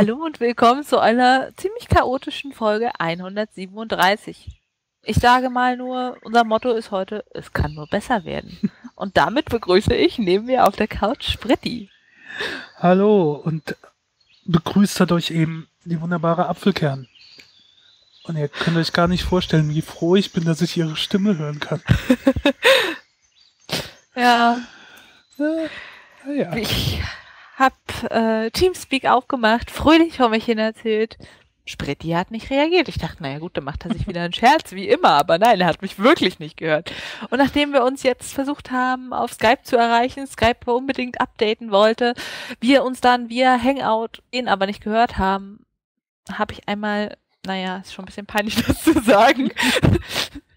Hallo und willkommen zu einer ziemlich chaotischen Folge 137. Ich sage mal nur, unser Motto ist heute, es kann nur besser werden. Und damit begrüße ich neben mir auf der Couch Spritti. Hallo und begrüßt hat euch eben die wunderbare Apfelkern. Und ihr könnt euch gar nicht vorstellen, wie froh ich bin, dass ich ihre Stimme hören kann. Ja, Äh, ja. ich habe äh, Teamspeak aufgemacht, fröhlich vor mich hin erzählt. Spritti hat nicht reagiert. Ich dachte, naja gut, dann macht er sich wieder einen Scherz, wie immer. Aber nein, er hat mich wirklich nicht gehört. Und nachdem wir uns jetzt versucht haben, auf Skype zu erreichen, Skype unbedingt updaten wollte, wir uns dann via Hangout ihn aber nicht gehört haben, habe ich einmal, naja, ist schon ein bisschen peinlich, das zu sagen,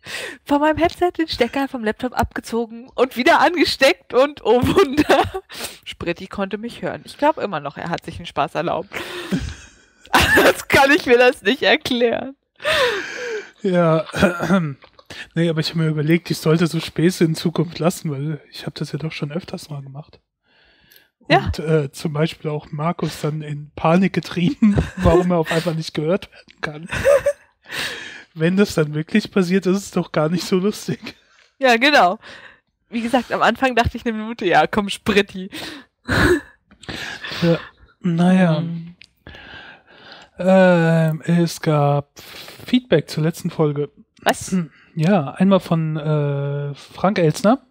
von meinem Headset den Stecker vom Laptop abgezogen und wieder angesteckt und oh Wunder, Spritti konnte mich hören. Ich glaube immer noch, er hat sich einen Spaß erlaubt. Das kann ich mir das nicht erklären. Ja, nee, aber ich habe mir überlegt, ich sollte so Späße in Zukunft lassen, weil ich habe das ja doch schon öfters mal gemacht. Ja. Und äh, zum Beispiel auch Markus dann in Panik getrieben, warum er auf einmal nicht gehört werden kann. Wenn das dann wirklich passiert, ist es doch gar nicht so lustig. Ja, genau. Wie gesagt, am Anfang dachte ich eine Minute, ja, komm, Spritti. Ja, naja. Mhm. Ähm, es gab Feedback zur letzten Folge. Was? Ja, einmal von äh, Frank Elsner,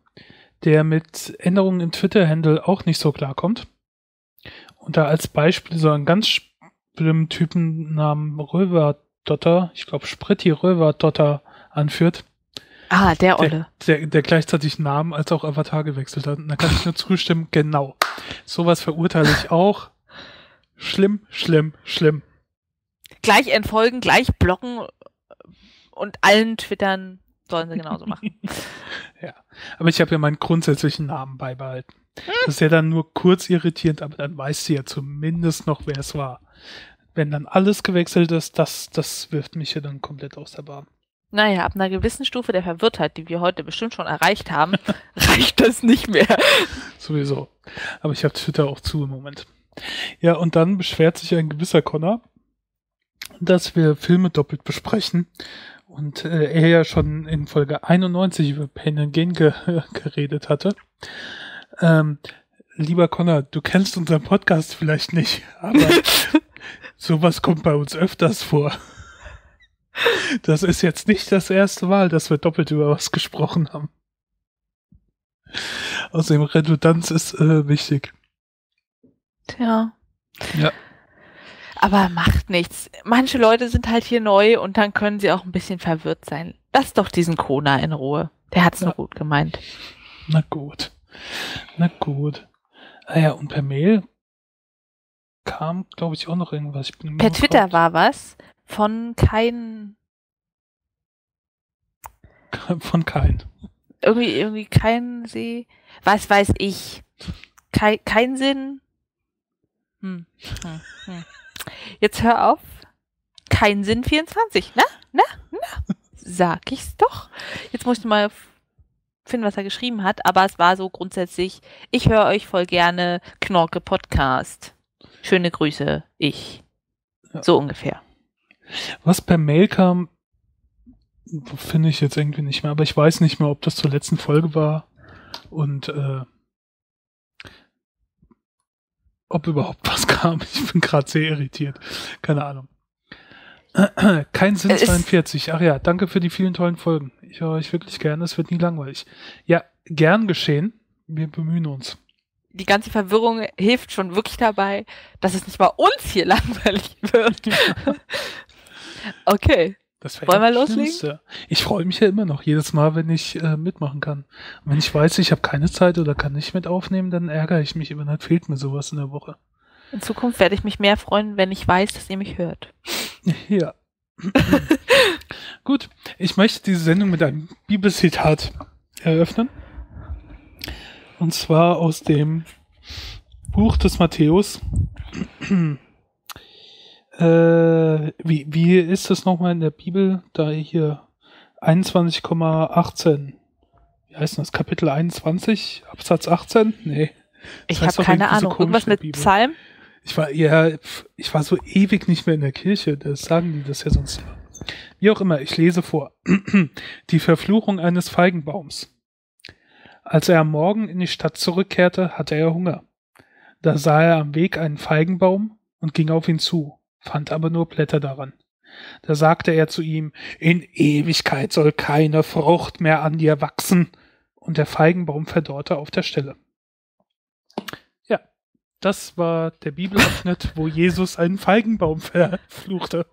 der mit Änderungen im Twitter-Handle auch nicht so klarkommt. Und da als Beispiel so einen ganz schlimmen Typen namens Röverdotter, ich glaube Spritti Röverdotter anführt, Ah, der der, Olle. der, der gleichzeitig Namen als auch Avatar gewechselt hat. Und da kann ich nur zustimmen, genau. Sowas verurteile ich auch. Schlimm, schlimm, schlimm. Gleich entfolgen, gleich blocken und allen Twittern sollen sie genauso machen. Ja, aber ich habe ja meinen grundsätzlichen Namen beibehalten. Das ist ja dann nur kurz irritierend, aber dann weißt du ja zumindest noch, wer es war. Wenn dann alles gewechselt ist, das, das wirft mich ja dann komplett aus der Bahn. Naja, ab einer gewissen Stufe der Verwirrtheit, die wir heute bestimmt schon erreicht haben, reicht das nicht mehr. Sowieso. Aber ich habe Twitter auch zu im Moment. Ja, und dann beschwert sich ein gewisser Connor, dass wir Filme doppelt besprechen. Und äh, er ja schon in Folge 91 über Pain and Gain ge geredet hatte. Ähm, lieber Connor, du kennst unseren Podcast vielleicht nicht, aber sowas kommt bei uns öfters vor. Das ist jetzt nicht das erste Mal, dass wir doppelt über was gesprochen haben. Außerdem Redundanz ist äh, wichtig. Tja. Ja. Aber macht nichts. Manche Leute sind halt hier neu und dann können sie auch ein bisschen verwirrt sein. Lass doch diesen Kona in Ruhe. Der hat's Ja. nur gut gemeint. Na gut. Na gut. Ah ja, und per Mail kam, glaube ich, auch noch irgendwas. Per Twitter grad- war was von kein, Von kein. irgendwie, irgendwie kein See. Was weiß ich. Kein, kein Sinn. Hm. Hm. Hm. Jetzt hör auf. Kein Sinn 24. Na? Na? Na? Sag ich's doch. Jetzt muss ich mal finden, was er geschrieben hat, aber es war so grundsätzlich, ich höre euch voll gerne Knorke Podcast. Schöne Grüße, ich. Ja. So ungefähr. Was per Mail kam, finde ich jetzt irgendwie nicht mehr, aber ich weiß nicht mehr, ob das zur letzten Folge war und äh, ob überhaupt was kam. Ich bin gerade sehr irritiert. Keine Ahnung. Kein Sinn Es ist- 42. Ach ja, danke für die vielen tollen Folgen. Ich höre euch wirklich gerne, es wird nie langweilig. Ja, gern geschehen. Wir bemühen uns. Die ganze Verwirrung hilft schon wirklich dabei, dass es nicht bei uns hier langweilig wird. okay. Wollen wir loslegen? Schlimmste. Ich freue mich ja immer noch jedes Mal, wenn ich äh, mitmachen kann. Und wenn ich weiß, ich habe keine Zeit oder kann nicht mit aufnehmen, dann ärgere ich mich immer, dann fehlt mir sowas in der Woche. In Zukunft werde ich mich mehr freuen, wenn ich weiß, dass ihr mich hört. Ja. Gut, ich möchte diese Sendung mit einem Bibelzitat eröffnen. Und zwar aus dem Buch des Matthäus. äh, wie, wie ist das nochmal in der Bibel? Da hier 21,18. Wie heißt das? Kapitel 21, Absatz 18? Nee. Ich habe keine Ahnung. Irgendwas mit Bibel. Psalm? Ich war ja, ich war so ewig nicht mehr in der Kirche. Das sagen die das ja sonst immer. Wie auch immer, ich lese vor. die Verfluchung eines Feigenbaums. Als er am Morgen in die Stadt zurückkehrte, hatte er Hunger. Da sah er am Weg einen Feigenbaum und ging auf ihn zu, fand aber nur Blätter daran. Da sagte er zu ihm, in Ewigkeit soll keine Frucht mehr an dir wachsen, und der Feigenbaum verdorrte auf der Stelle. Das war der Bibelabschnitt, wo Jesus einen Feigenbaum verfluchte.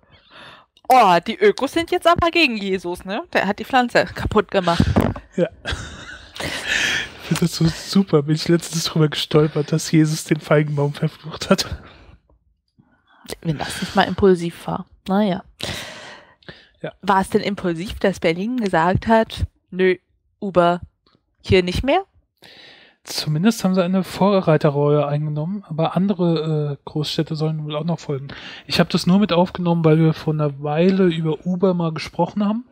Oh, die Ökos sind jetzt aber gegen Jesus, ne? Der hat die Pflanze kaputt gemacht. Ja. Das so super. Bin ich letztens drüber gestolpert, dass Jesus den Feigenbaum verflucht hat. Wenn das nicht mal impulsiv war. Naja. Ja. War es denn impulsiv, dass Berlin gesagt hat, nö, Uber hier nicht mehr? Zumindest haben sie eine Vorreiterrolle eingenommen, aber andere äh, Großstädte sollen wohl auch noch folgen. Ich habe das nur mit aufgenommen, weil wir vor einer Weile über Uber mal gesprochen haben.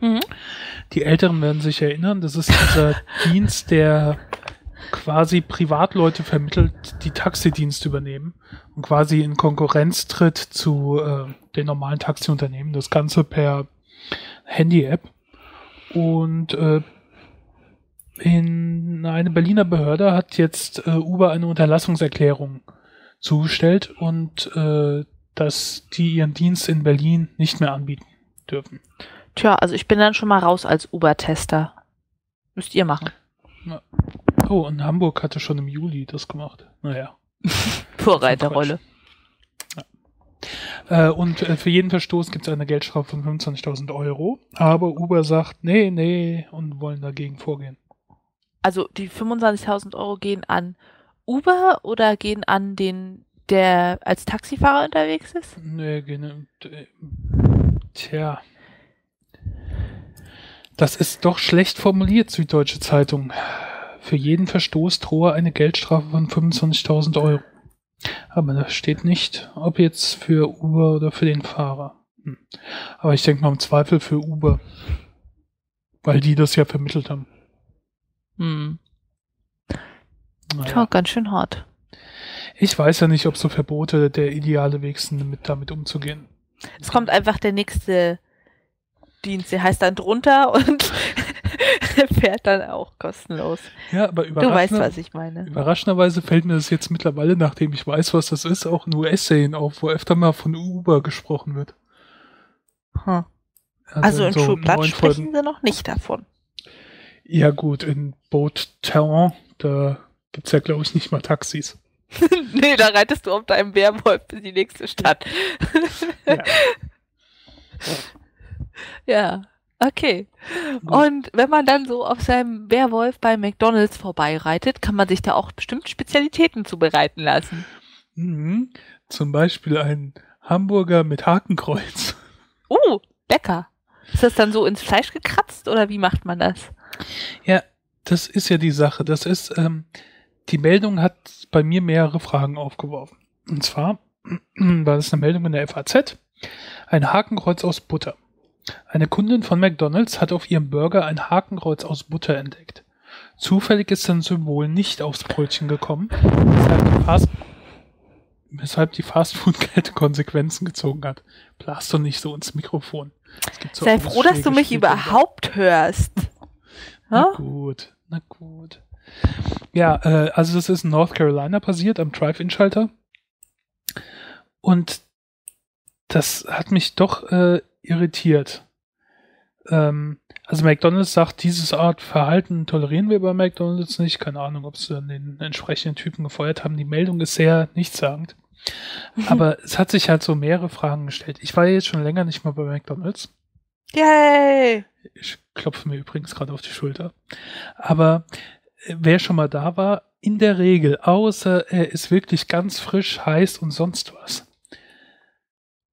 Mhm. Die Älteren werden sich erinnern, das ist dieser Dienst, der quasi Privatleute vermittelt, die Taxidienst übernehmen und quasi in Konkurrenz tritt zu äh, den normalen Taxiunternehmen. Das Ganze per Handy-App. Und äh, in eine Berliner Behörde hat jetzt äh, Uber eine Unterlassungserklärung zugestellt und äh, dass die ihren Dienst in Berlin nicht mehr anbieten dürfen. Tja, also ich bin dann schon mal raus als Uber-Tester. Müsst ihr machen. Oh, und Hamburg hatte schon im Juli das gemacht. Naja. Vorreiterrolle. Ja. Äh, und äh, für jeden Verstoß gibt es eine Geldstrafe von 25.000 Euro. Aber Uber sagt, nee, nee, und wollen dagegen vorgehen. Also die 25.000 Euro gehen an Uber oder gehen an den, der als Taxifahrer unterwegs ist? Nee. Äh, tja. Das ist doch schlecht formuliert, Süddeutsche Zeitung. Für jeden Verstoß drohe eine Geldstrafe von 25.000 Euro. Aber da steht nicht, ob jetzt für Uber oder für den Fahrer. Hm. Aber ich denke mal im Zweifel für Uber. Weil die das ja vermittelt haben. Hm. Naja. Tja, ganz schön hart. Ich weiß ja nicht, ob so Verbote der ideale Weg sind, damit, damit umzugehen. Es kommt einfach der nächste Dienst, der heißt dann drunter und fährt dann auch kostenlos. Ja, aber Du weißt, was ich meine. Überraschenderweise fällt mir das jetzt mittlerweile, nachdem ich weiß, was das ist, auch in US-Serien auf, wo öfter mal von Uber gesprochen wird. Huh. Also, also, in, so Schulplatz sprechen sie noch nicht davon. Ja gut, in Boat Town, da gibt es ja glaube ich nicht mal Taxis. nee, da reitest du auf deinem Werwolf in die nächste Stadt. ja. ja. Okay. Und wenn man dann so auf seinem Werwolf bei McDonalds vorbeireitet, kann man sich da auch bestimmt Spezialitäten zubereiten lassen. Mhm. Zum Beispiel ein Hamburger mit Hakenkreuz. Oh, lecker. Ist das dann so ins Fleisch gekratzt oder wie macht man das? Ja, das ist ja die Sache. Das ist, ähm, die Meldung hat bei mir mehrere Fragen aufgeworfen. Und zwar war das eine Meldung in der FAZ. Ein Hakenkreuz aus Butter. Eine Kundin von McDonald's hat auf ihrem Burger ein Hakenkreuz aus Butter entdeckt. Zufällig ist das Symbol nicht aufs Brötchen gekommen, weshalb die, Fast weshalb die Fastfood-Kette Konsequenzen gezogen hat. Blas doch nicht so ins Mikrofon. So Sei froh, dass du mich überhaupt hörst. Na gut, na gut. Ja, äh, also das ist in North Carolina passiert, am Drive-In-Schalter. Und das hat mich doch äh, irritiert. Ähm, also McDonald's sagt, dieses Art Verhalten tolerieren wir bei McDonald's nicht. Keine Ahnung, ob sie dann den entsprechenden Typen gefeuert haben. Die Meldung ist sehr nichtssagend. Mhm. Aber es hat sich halt so mehrere Fragen gestellt. Ich war jetzt schon länger nicht mehr bei McDonald's. Yay! Ich klopfe mir übrigens gerade auf die Schulter. Aber äh, wer schon mal da war, in der Regel, außer er ist wirklich ganz frisch, heiß und sonst was,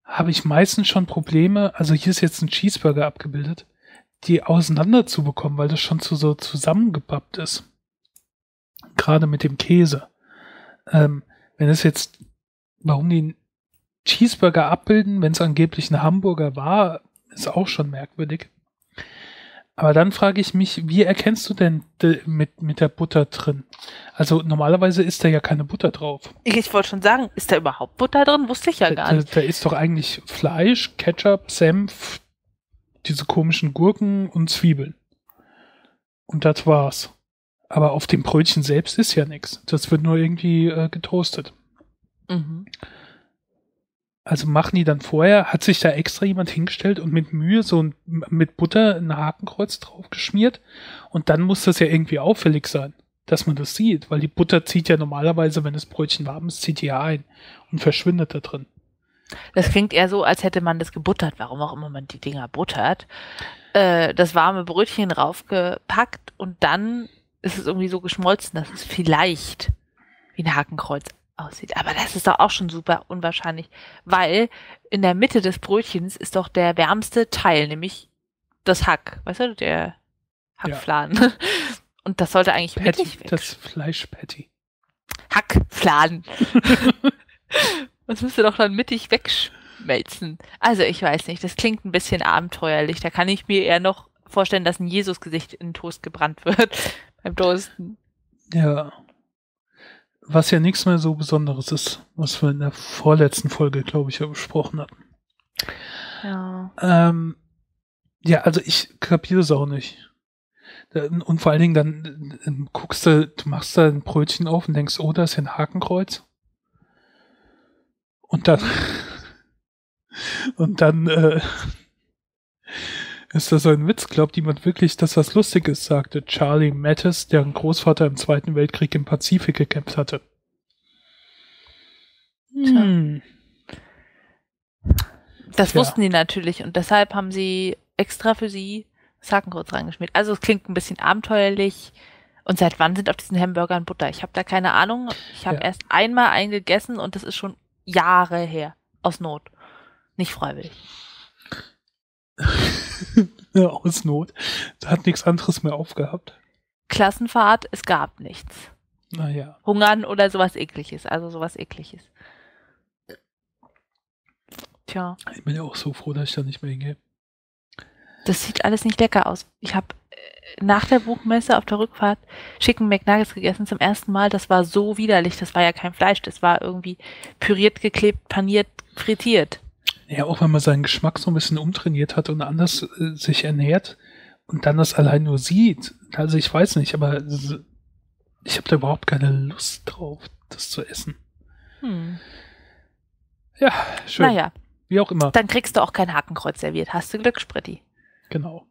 habe ich meistens schon Probleme, also hier ist jetzt ein Cheeseburger abgebildet, die auseinander zu bekommen, weil das schon zu so zusammengepappt ist. Gerade mit dem Käse. Ähm, wenn es jetzt, warum die einen Cheeseburger abbilden, wenn es angeblich ein Hamburger war, ist auch schon merkwürdig. Aber dann frage ich mich, wie erkennst du denn de, mit, mit der Butter drin? Also normalerweise ist da ja keine Butter drauf. Ich, wollte schon sagen, ist da überhaupt Butter drin? Wusste ich ja gar da, nicht. Da ist doch eigentlich Fleisch, Ketchup, Senf, diese komischen Gurken und Zwiebeln. Und das war's. Aber auf dem Brötchen selbst ist ja nichts. Das wird nur irgendwie äh, getoastet. Mhm. Also machen die dann vorher, hat sich da extra jemand hingestellt und mit Mühe so ein, mit Butter ein Hakenkreuz drauf geschmiert und dann muss das ja irgendwie auffällig sein, dass man das sieht, weil die Butter zieht ja normalerweise, wenn das Brötchen warm ist, zieht die ja ein und verschwindet da drin. Das klingt eher so, als hätte man das gebuttert, warum auch immer man die Dinger buttert. Äh, das warme Brötchen raufgepackt und dann ist es irgendwie so geschmolzen, dass es vielleicht wie ein Hakenkreuz aussieht. Aber das ist doch auch schon super unwahrscheinlich, weil in der Mitte des Brötchens ist doch der wärmste Teil, nämlich das Hack. Weißt du, der Hackfladen. Ja. Und das sollte eigentlich Patty, mittig weg. Das Fleischpatty. Hackfladen. das müsste doch dann mittig wegschmelzen. Also ich weiß nicht, das klingt ein bisschen abenteuerlich. Da kann ich mir eher noch vorstellen, dass ein Jesusgesicht in den Toast gebrannt wird beim Toasten. Ja. Was ja nichts mehr so Besonderes ist, was wir in der vorletzten Folge, glaube ich, ja besprochen hatten. Ja. Ähm, ja, also ich kapiere es auch nicht. Und vor allen Dingen dann äh, guckst du, du machst da ein Brötchen auf und denkst, oh, da ist ja ein Hakenkreuz. Und dann, und dann äh, ist das ein Witz? Glaubt jemand wirklich, dass das lustig ist? sagte Charlie Mattis, deren Großvater im Zweiten Weltkrieg im Pazifik gekämpft hatte. Hm. Das ja. wussten die natürlich und deshalb haben sie extra für sie das Hakenkreuz reingeschmiert. Also es klingt ein bisschen abenteuerlich. Und seit wann sind auf diesen Hamburgern Butter? Ich habe da keine Ahnung. Ich habe ja. erst einmal eingegessen und das ist schon Jahre her. Aus Not. Nicht freiwillig. aus Not. Da hat nichts anderes mehr aufgehabt. Klassenfahrt, es gab nichts. Naja. Hungern oder sowas ekliges. Also sowas ekliges. Tja. Ich bin ja auch so froh, dass ich da nicht mehr hingehe. Das sieht alles nicht lecker aus. Ich habe äh, nach der Buchmesse auf der Rückfahrt Chicken McNuggets gegessen zum ersten Mal. Das war so widerlich. Das war ja kein Fleisch. Das war irgendwie püriert, geklebt, paniert, frittiert. Ja, auch wenn man seinen Geschmack so ein bisschen umtrainiert hat und anders äh, sich ernährt und dann das allein nur sieht. Also ich weiß nicht, aber ich habe da überhaupt keine Lust drauf, das zu essen. Hm. Ja, schön. Naja. Wie auch immer. Dann kriegst du auch kein Hakenkreuz serviert. Hast du Glück, Spritti. Genau.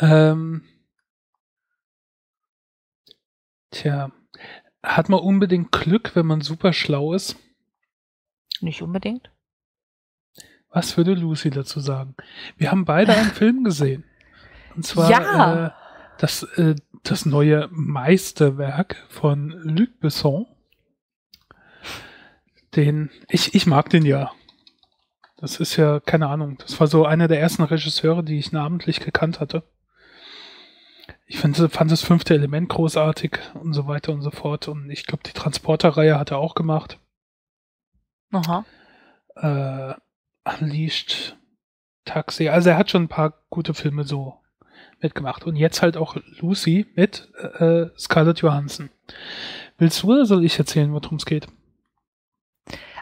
Ähm, tja, hat man unbedingt Glück, wenn man super schlau ist? Nicht unbedingt. Was würde Lucy dazu sagen? Wir haben beide einen Film gesehen. Und zwar ja. äh, das, äh, das neue Meisterwerk von Luc Besson. Den, ich, ich mag den ja. Das ist ja, keine Ahnung, das war so einer der ersten Regisseure, die ich namentlich gekannt hatte. Ich find, fand das fünfte Element großartig und so weiter und so fort. Und ich glaube, die Transporter-Reihe hat er auch gemacht. Aha. Äh, Unleashed, Taxi. Also er hat schon ein paar gute Filme so mitgemacht. Und jetzt halt auch Lucy mit äh, Scarlett Johansson. Willst du oder soll ich erzählen, worum es geht?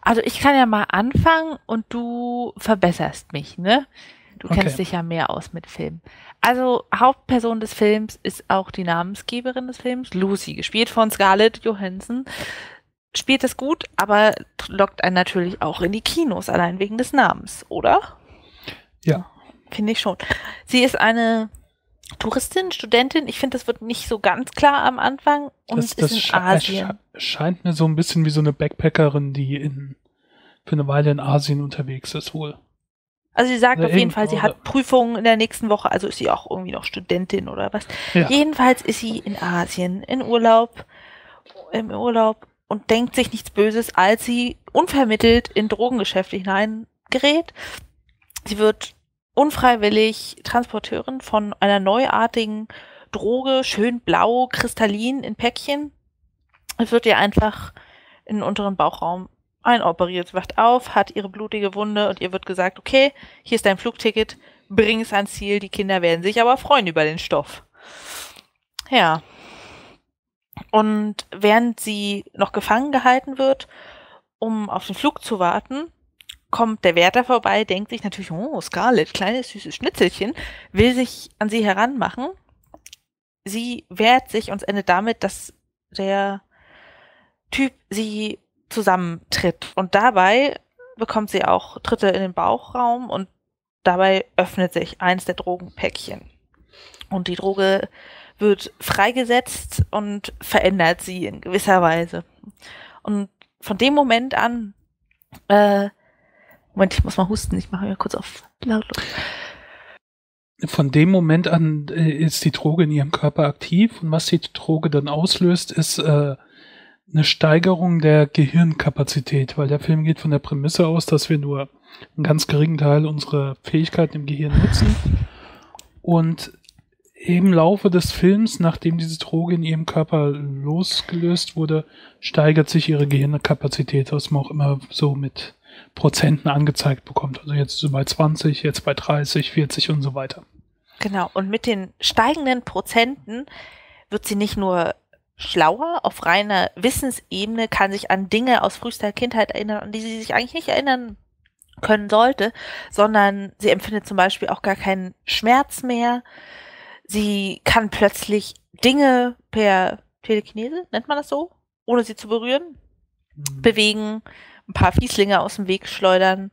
Also ich kann ja mal anfangen und du verbesserst mich, ne? Du okay. kennst dich ja mehr aus mit Filmen. Also Hauptperson des Films ist auch die Namensgeberin des Films, Lucy, gespielt von Scarlett Johansson spielt es gut, aber lockt einen natürlich auch in die Kinos, allein wegen des Namens, oder? Ja. Finde ich schon. Sie ist eine Touristin, Studentin. Ich finde, das wird nicht so ganz klar am Anfang und das, ist in Asien. scheint mir so ein bisschen wie so eine Backpackerin, die in, für eine Weile in Asien unterwegs ist wohl. Also sie sagt oder auf jeden Fall, sie hat Prüfungen in der nächsten Woche, also ist sie auch irgendwie noch Studentin oder was. Ja. Jedenfalls ist sie in Asien, in Urlaub, im Urlaub und denkt sich nichts Böses, als sie unvermittelt in Drogengeschäfte hineingerät. Sie wird unfreiwillig Transporteurin von einer neuartigen Droge, schön blau, kristallin in Päckchen. Es wird ihr einfach in den unteren Bauchraum einoperiert. Sie wacht auf, hat ihre blutige Wunde und ihr wird gesagt, okay, hier ist dein Flugticket, bringen es ans Ziel. Die Kinder werden sich aber freuen über den Stoff. Ja. Und während sie noch gefangen gehalten wird, um auf den Flug zu warten, kommt der Wärter vorbei, denkt sich natürlich, oh, Scarlett, kleines süßes Schnitzelchen, will sich an sie heranmachen. Sie wehrt sich und endet damit, dass der Typ sie zusammentritt. Und dabei bekommt sie auch Tritte in den Bauchraum und dabei öffnet sich eins der Drogenpäckchen. Und die Droge wird freigesetzt und verändert sie in gewisser Weise. Und von dem Moment an, äh, Moment, ich muss mal husten, ich mache mir kurz auf lautlos. Von dem Moment an äh, ist die Droge in ihrem Körper aktiv und was die Droge dann auslöst, ist äh, eine Steigerung der Gehirnkapazität, weil der Film geht von der Prämisse aus, dass wir nur einen ganz geringen Teil unserer Fähigkeiten im Gehirn nutzen und im Laufe des Films, nachdem diese Droge in ihrem Körper losgelöst wurde, steigert sich ihre Gehirnkapazität, was man auch immer so mit Prozenten angezeigt bekommt. Also jetzt so bei 20, jetzt bei 30, 40 und so weiter. Genau. Und mit den steigenden Prozenten wird sie nicht nur schlauer auf reiner Wissensebene, kann sich an Dinge aus frühester Kindheit erinnern, an die sie sich eigentlich nicht erinnern können sollte, sondern sie empfindet zum Beispiel auch gar keinen Schmerz mehr Sie kann plötzlich Dinge per Telekinese, nennt man das so, ohne sie zu berühren, mhm. bewegen, ein paar Fieslinge aus dem Weg schleudern.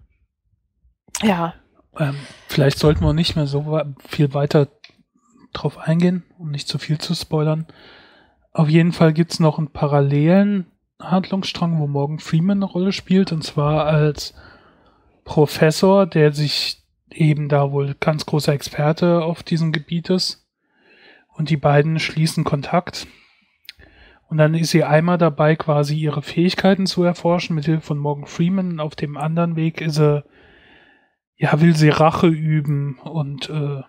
Ja. Ähm, vielleicht sollten wir nicht mehr so viel weiter drauf eingehen, um nicht zu viel zu spoilern. Auf jeden Fall gibt es noch einen parallelen Handlungsstrang, wo Morgan Freeman eine Rolle spielt, und zwar als Professor, der sich eben da wohl ganz großer Experte auf diesem Gebiet ist und die beiden schließen Kontakt. Und dann ist sie einmal dabei, quasi ihre Fähigkeiten zu erforschen mit Hilfe von Morgan Freeman. Auf dem anderen Weg ist sie, ja, will sie Rache üben und äh,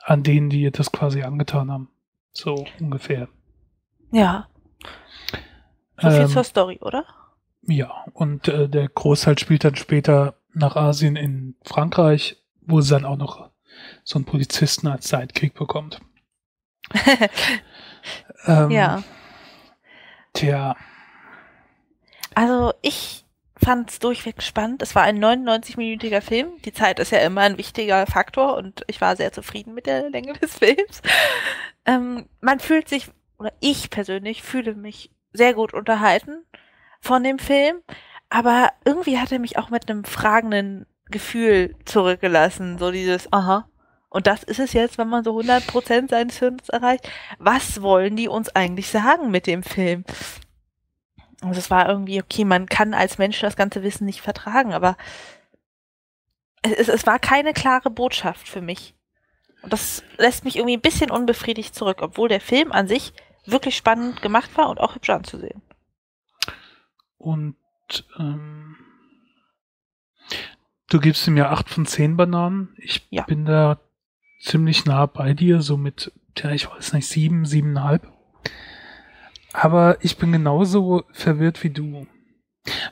an denen, die ihr das quasi angetan haben. So ungefähr. Ja. So viel ähm, zur Story, oder? Ja, und äh, der Großteil spielt dann später nach Asien in Frankreich, wo sie dann auch noch so einen Polizisten als Sidekick bekommt. ähm, ja. Tja. Also ich fand es durchweg spannend. Es war ein 99-minütiger Film. Die Zeit ist ja immer ein wichtiger Faktor und ich war sehr zufrieden mit der Länge des Films. Ähm, man fühlt sich, oder ich persönlich fühle mich sehr gut unterhalten von dem Film, aber irgendwie hat er mich auch mit einem fragenden Gefühl zurückgelassen. So dieses, aha, und das ist es jetzt, wenn man so 100% seines Hirns erreicht. Was wollen die uns eigentlich sagen mit dem Film? Und es war irgendwie, okay, man kann als Mensch das ganze Wissen nicht vertragen, aber es, es war keine klare Botschaft für mich. Und das lässt mich irgendwie ein bisschen unbefriedigt zurück, obwohl der Film an sich wirklich spannend gemacht war und auch hübsch anzusehen. Und ähm, du gibst ihm ja 8 von 10 Bananen. Ich ja. bin da ziemlich nah bei dir, so mit, ja, ich weiß nicht, sieben, siebeneinhalb. Aber ich bin genauso verwirrt wie du.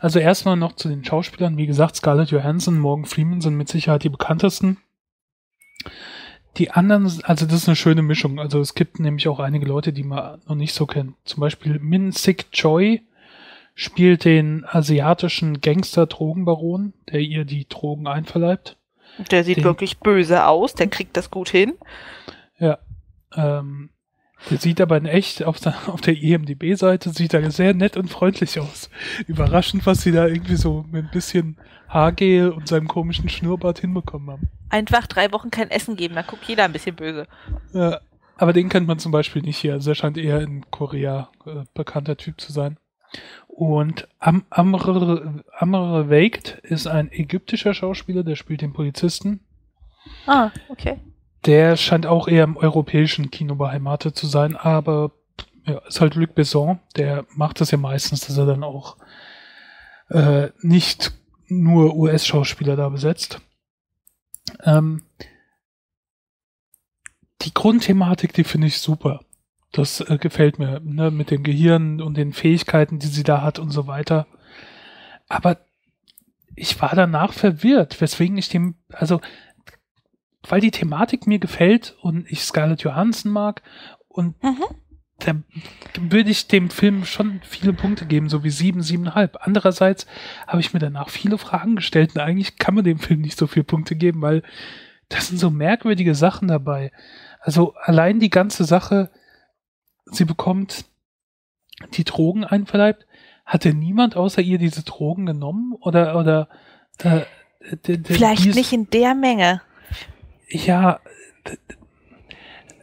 Also erstmal noch zu den Schauspielern. Wie gesagt, Scarlett Johansson, Morgan Freeman sind mit Sicherheit die bekanntesten. Die anderen, also das ist eine schöne Mischung. Also es gibt nämlich auch einige Leute, die man noch nicht so kennt. Zum Beispiel Min Sik Choi spielt den asiatischen Gangster-Drogenbaron, der ihr die Drogen einverleibt. Der sieht den, wirklich böse aus, der kriegt das gut hin. Ja. Ähm, der sieht aber in echt auf der, auf der IMDB-Seite sieht er sehr nett und freundlich aus. Überraschend, was sie da irgendwie so mit ein bisschen Haargel und seinem komischen Schnurrbart hinbekommen haben. Einfach drei Wochen kein Essen geben, da guckt jeder ein bisschen böse. Ja, aber den kennt man zum Beispiel nicht hier. Also er scheint eher in Korea äh, bekannter Typ zu sein. Und Am Amr, Amr Waked ist ein ägyptischer Schauspieler, der spielt den Polizisten. Ah, okay. Der scheint auch eher im europäischen Kino beheimatet zu sein, aber ja, ist halt Luc Besson, der macht das ja meistens, dass er dann auch äh, nicht nur US-Schauspieler da besetzt. Ähm, die Grundthematik, die finde ich super. Das äh, gefällt mir, ne, mit dem Gehirn und den Fähigkeiten, die sie da hat und so weiter. Aber ich war danach verwirrt, weswegen ich dem, also weil die Thematik mir gefällt und ich Scarlett Johansson mag und mhm. da würde ich dem Film schon viele Punkte geben, so wie sieben, siebeneinhalb. Andererseits habe ich mir danach viele Fragen gestellt und eigentlich kann man dem Film nicht so viele Punkte geben, weil das sind so merkwürdige Sachen dabei. Also allein die ganze Sache, sie bekommt die Drogen einverleibt. Hatte niemand außer ihr diese Drogen genommen? Oder, oder, äh, Vielleicht dies, nicht in der Menge. Ja,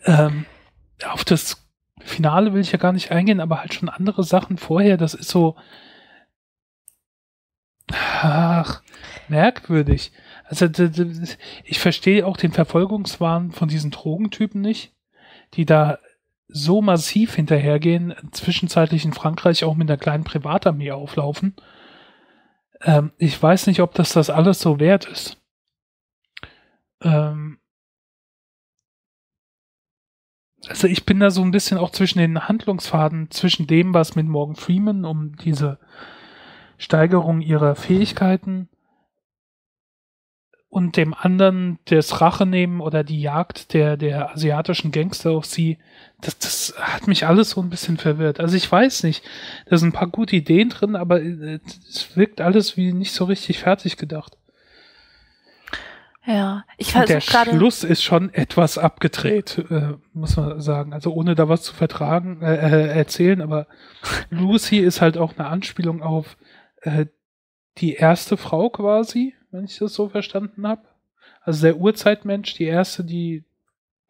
ähm, auf das Finale will ich ja gar nicht eingehen, aber halt schon andere Sachen vorher, das ist so, ach, merkwürdig. Also ich verstehe auch den Verfolgungswahn von diesen Drogentypen nicht, die da so massiv hinterhergehen, zwischenzeitlich in Frankreich auch mit einer kleinen Privatarmee auflaufen. Ähm, ich weiß nicht, ob das das alles so wert ist. Ähm also ich bin da so ein bisschen auch zwischen den Handlungsfaden, zwischen dem, was mit Morgan Freeman um diese Steigerung ihrer Fähigkeiten und dem anderen das Rache nehmen oder die Jagd der, der asiatischen Gangster auf sie, das, das hat mich alles so ein bisschen verwirrt. Also ich weiß nicht, da sind ein paar gute Ideen drin, aber äh, es wirkt alles wie nicht so richtig fertig gedacht. Ja, ich weiß Der Schluss ist schon etwas abgedreht, äh, muss man sagen. Also ohne da was zu vertragen, äh, äh erzählen, aber Lucy ist halt auch eine Anspielung auf äh, die erste Frau quasi, wenn ich das so verstanden habe. Also der Urzeitmensch, die erste, die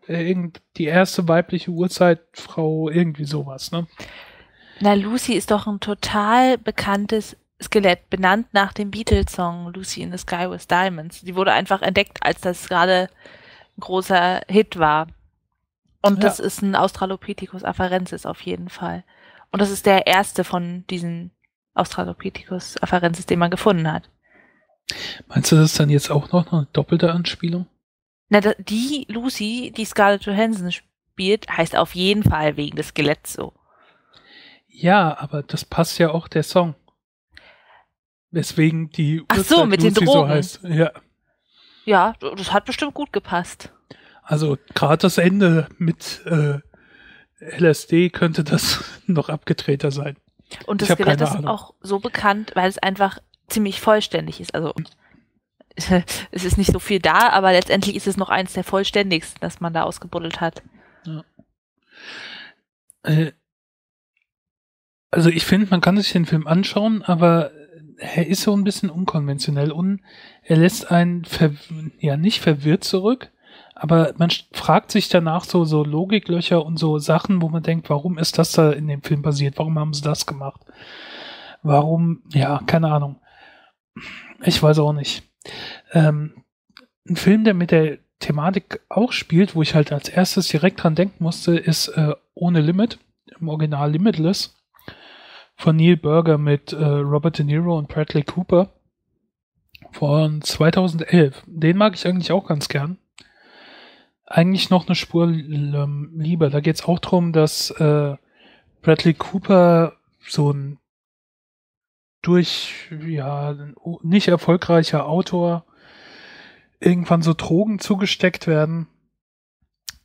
äh, die erste weibliche Urzeitfrau, irgendwie sowas, ne? Na, Lucy ist doch ein total bekanntes Skelett, benannt nach dem Beatles-Song Lucy in the Sky with Diamonds. Die wurde einfach entdeckt, als das gerade ein großer Hit war. Und ja. das ist ein Australopithecus afarensis auf jeden Fall. Und das ist der erste von diesen Australopithecus afarensis, den man gefunden hat. Meinst du, das ist dann jetzt auch noch eine doppelte Anspielung? Na, die Lucy, die Scarlett Johansson spielt, heißt auf jeden Fall wegen des Skeletts so. Ja, aber das passt ja auch der Song. Weswegen die Ach so, mit Lucy den Drogen. so heißt. Ja. Ja, das hat bestimmt gut gepasst. Also gerade das Ende mit äh, LSD könnte das noch abgedrehter sein. Und das Skelett ist auch so bekannt, weil es einfach ziemlich vollständig ist. Also es ist nicht so viel da, aber letztendlich ist es noch eins der vollständigsten, das man da ausgebuddelt hat. Ja. Äh, also ich finde, man kann sich den Film anschauen, aber er ist so ein bisschen unkonventionell und er lässt einen ja nicht verwirrt zurück, aber man fragt sich danach so so Logiklöcher und so Sachen, wo man denkt, warum ist das da in dem Film passiert? Warum haben sie das gemacht? Warum? Ja, keine Ahnung. Ich weiß auch nicht. Ähm, ein Film, der mit der Thematik auch spielt, wo ich halt als erstes direkt dran denken musste, ist äh, Ohne Limit, im Original Limitless, von Neil Burger mit äh, Robert De Niro und Bradley Cooper von 2011. Den mag ich eigentlich auch ganz gern. Eigentlich noch eine Spur lieber. Da geht es auch darum, dass äh, Bradley Cooper so ein durch ja nicht erfolgreicher Autor irgendwann so Drogen zugesteckt werden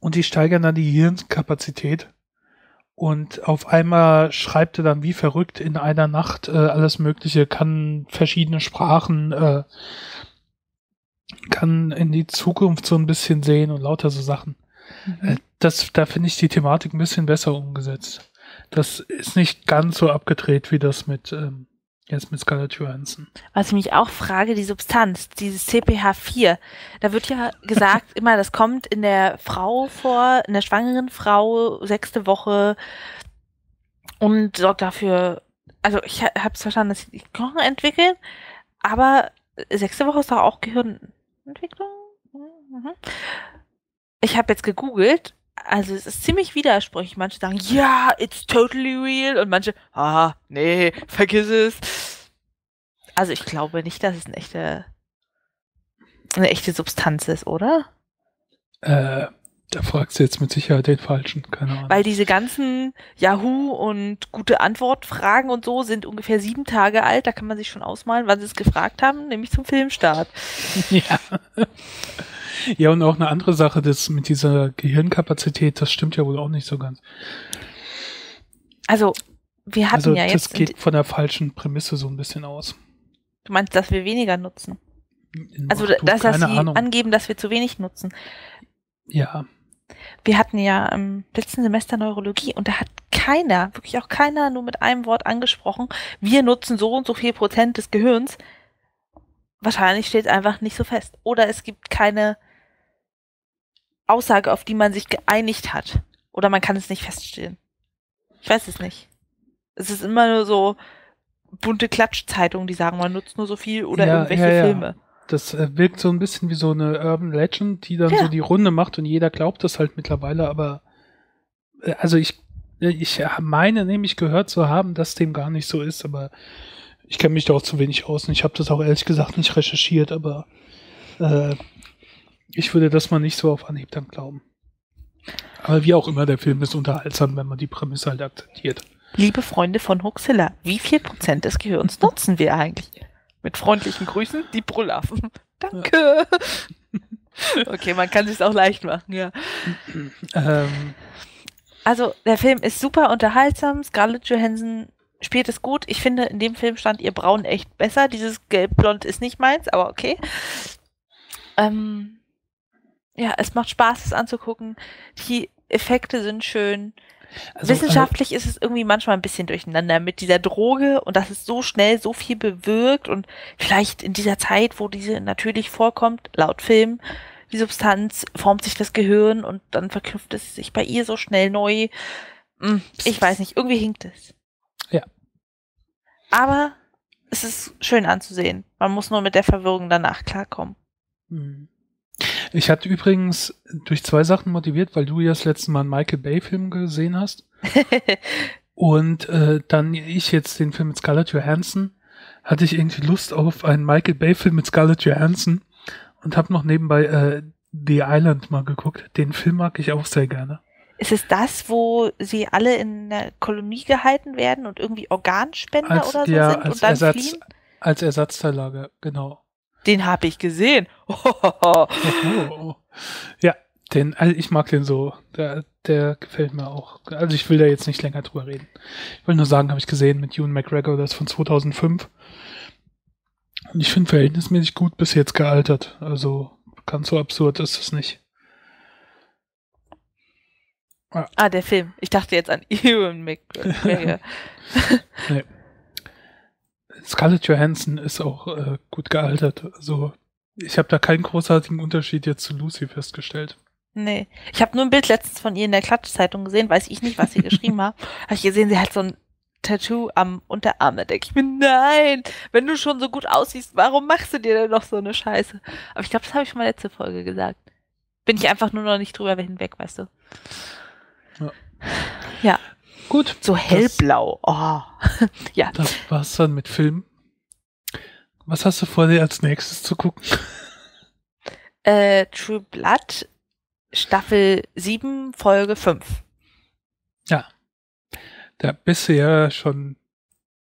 und die steigern dann die Hirnkapazität und auf einmal schreibt er dann wie verrückt in einer Nacht äh, alles Mögliche, kann verschiedene Sprachen, äh, kann in die Zukunft so ein bisschen sehen und lauter so Sachen. Mhm. Äh, das, da finde ich die Thematik ein bisschen besser umgesetzt. Das ist nicht ganz so abgedreht wie das mit ähm, Jetzt mit Scarlett Johansson. Was ich mich auch frage, die Substanz, dieses CPH4, da wird ja gesagt, immer, das kommt in der Frau vor, in der schwangeren Frau, sechste Woche und sorgt dafür, also ich habe es verstanden, dass sie die Knochen entwickeln, aber sechste Woche ist doch auch Gehirnentwicklung? Mhm. Ich habe jetzt gegoogelt also es ist ziemlich widersprüchlich. Manche sagen, ja, it's totally real und manche, ah, nee, vergiss es. Also ich glaube nicht, dass es eine echte, eine echte Substanz ist, oder? Äh, da fragst du jetzt mit Sicherheit den Falschen, keine Ahnung. Weil diese ganzen Yahoo und gute Antwortfragen und so sind ungefähr sieben Tage alt. Da kann man sich schon ausmalen, wann sie es gefragt haben, nämlich zum Filmstart. Ja. Ja, und auch eine andere Sache, das mit dieser Gehirnkapazität, das stimmt ja wohl auch nicht so ganz. Also, wir hatten Also ja das jetzt. geht von der falschen Prämisse so ein bisschen aus. Du meinst, dass wir weniger nutzen? Also, Ach, du, dass, dass sie Ahnung. angeben, dass wir zu wenig nutzen. Ja, Wir hatten ja im letzten Semester Neurologie und da hat keiner, wirklich auch keiner nur mit einem Wort angesprochen, wir nutzen so und so viel Prozent des Gehirns. Wahrscheinlich steht es einfach nicht so fest. Oder es gibt keine Aussage, auf die man sich geeinigt hat. Oder man kann es nicht feststellen. Ich weiß es nicht. Es ist immer nur so bunte Klatschzeitungen, die sagen, man nutzt nur so viel oder Ja, irgendwelche ja, ja. Filme. das äh, wirkt so ein bisschen wie so eine Urban Legend, die dann so die Runde macht und jeder glaubt das halt mittlerweile, aber äh, also ich, äh, ich meine nämlich gehört zu haben, dass dem gar nicht so ist, aber ich kenne mich da auch zu wenig aus und ich habe das auch ehrlich gesagt nicht recherchiert, aber äh, ich würde das mal nicht so auf Anhieb dann glauben. Aber wie auch immer, der Film ist unterhaltsam, wenn man die Prämisse halt akzeptiert. Liebe Freunde von Huxilla, wie viel Prozent des Gehirns nutzen wir eigentlich? Mit freundlichen Grüßen, die Brüllaffen. Danke. Okay, man kann es auch leicht machen, ja. Ähm, Also, der Film ist super unterhaltsam. Scarlett Johansson spielt es gut. Ich finde, in dem Film stand ihr Braun echt besser. Dieses Gelb-Blond ist nicht meins, aber okay. Ähm, ja, es macht Spaß, es anzugucken. Die Effekte sind schön. also, Wissenschaftlich ist es irgendwie manchmal ein bisschen durcheinander mit dieser Droge und dass es so schnell so viel bewirkt und vielleicht in dieser Zeit, wo diese natürlich vorkommt, laut Film, die Substanz formt sich das Gehirn und dann verknüpft es sich bei ihr so schnell neu. Hm, Ich weiß nicht, irgendwie hinkt es. Ja. Aber es ist schön anzusehen. Man muss nur mit der Verwirrung danach klarkommen. Hm. Ich hatte übrigens durch zwei Sachen motiviert, weil du ja das letzte Mal einen Michael Bay-Film gesehen hast. Und äh, dann ich jetzt den Film mit Scarlett Johansson, hatte ich irgendwie Lust auf einen Michael Bay-Film mit Scarlett Johansson und habe noch nebenbei äh, The Island mal geguckt. Den Film mag ich auch sehr gerne. ist es das, wo sie alle in einer Kolonie gehalten werden und irgendwie Organspender Als, oder so ja, sind als und dann Ersatz, fliehen? als Ersatzteillager, genau. Den habe ich gesehen. Oh. Ja, den, also ich mag den so. Der, der gefällt mir auch. Also ich will da jetzt nicht länger drüber reden. Ich will nur sagen, habe ich gesehen mit Ewan McGregor, das ist von 2005. Und ich finde verhältnismäßig gut bis jetzt gealtert. Also ganz so absurd ist es nicht. Ah, der Film. Ich dachte jetzt an Ewan McGregor. Scarlett Johansson ist auch äh, gut gealtert. Also ich habe da keinen großartigen Unterschied jetzt zu Lucy festgestellt. nee. Ich habe nur ein Bild letztens von ihr in der Klatschzeitung gesehen, weiß ich nicht, was sie geschrieben hat. Habe ich gesehen, sie hat so ein Tattoo am Unterarm. Da denke ich mir, nein, wenn du schon so gut aussiehst, warum machst du dir denn noch so eine Scheiße? Aber ich glaube, das habe ich schon mal letzte Folge gesagt. Bin ich einfach nur noch nicht drüber hinweg, weißt du? Gut, So hellblau. Oh. ja. das war's dann mit Film. Was hast du vor dir als nächstes zu gucken? Äh, True Blood, Staffel 7, Folge 5. Da bist du ja schon,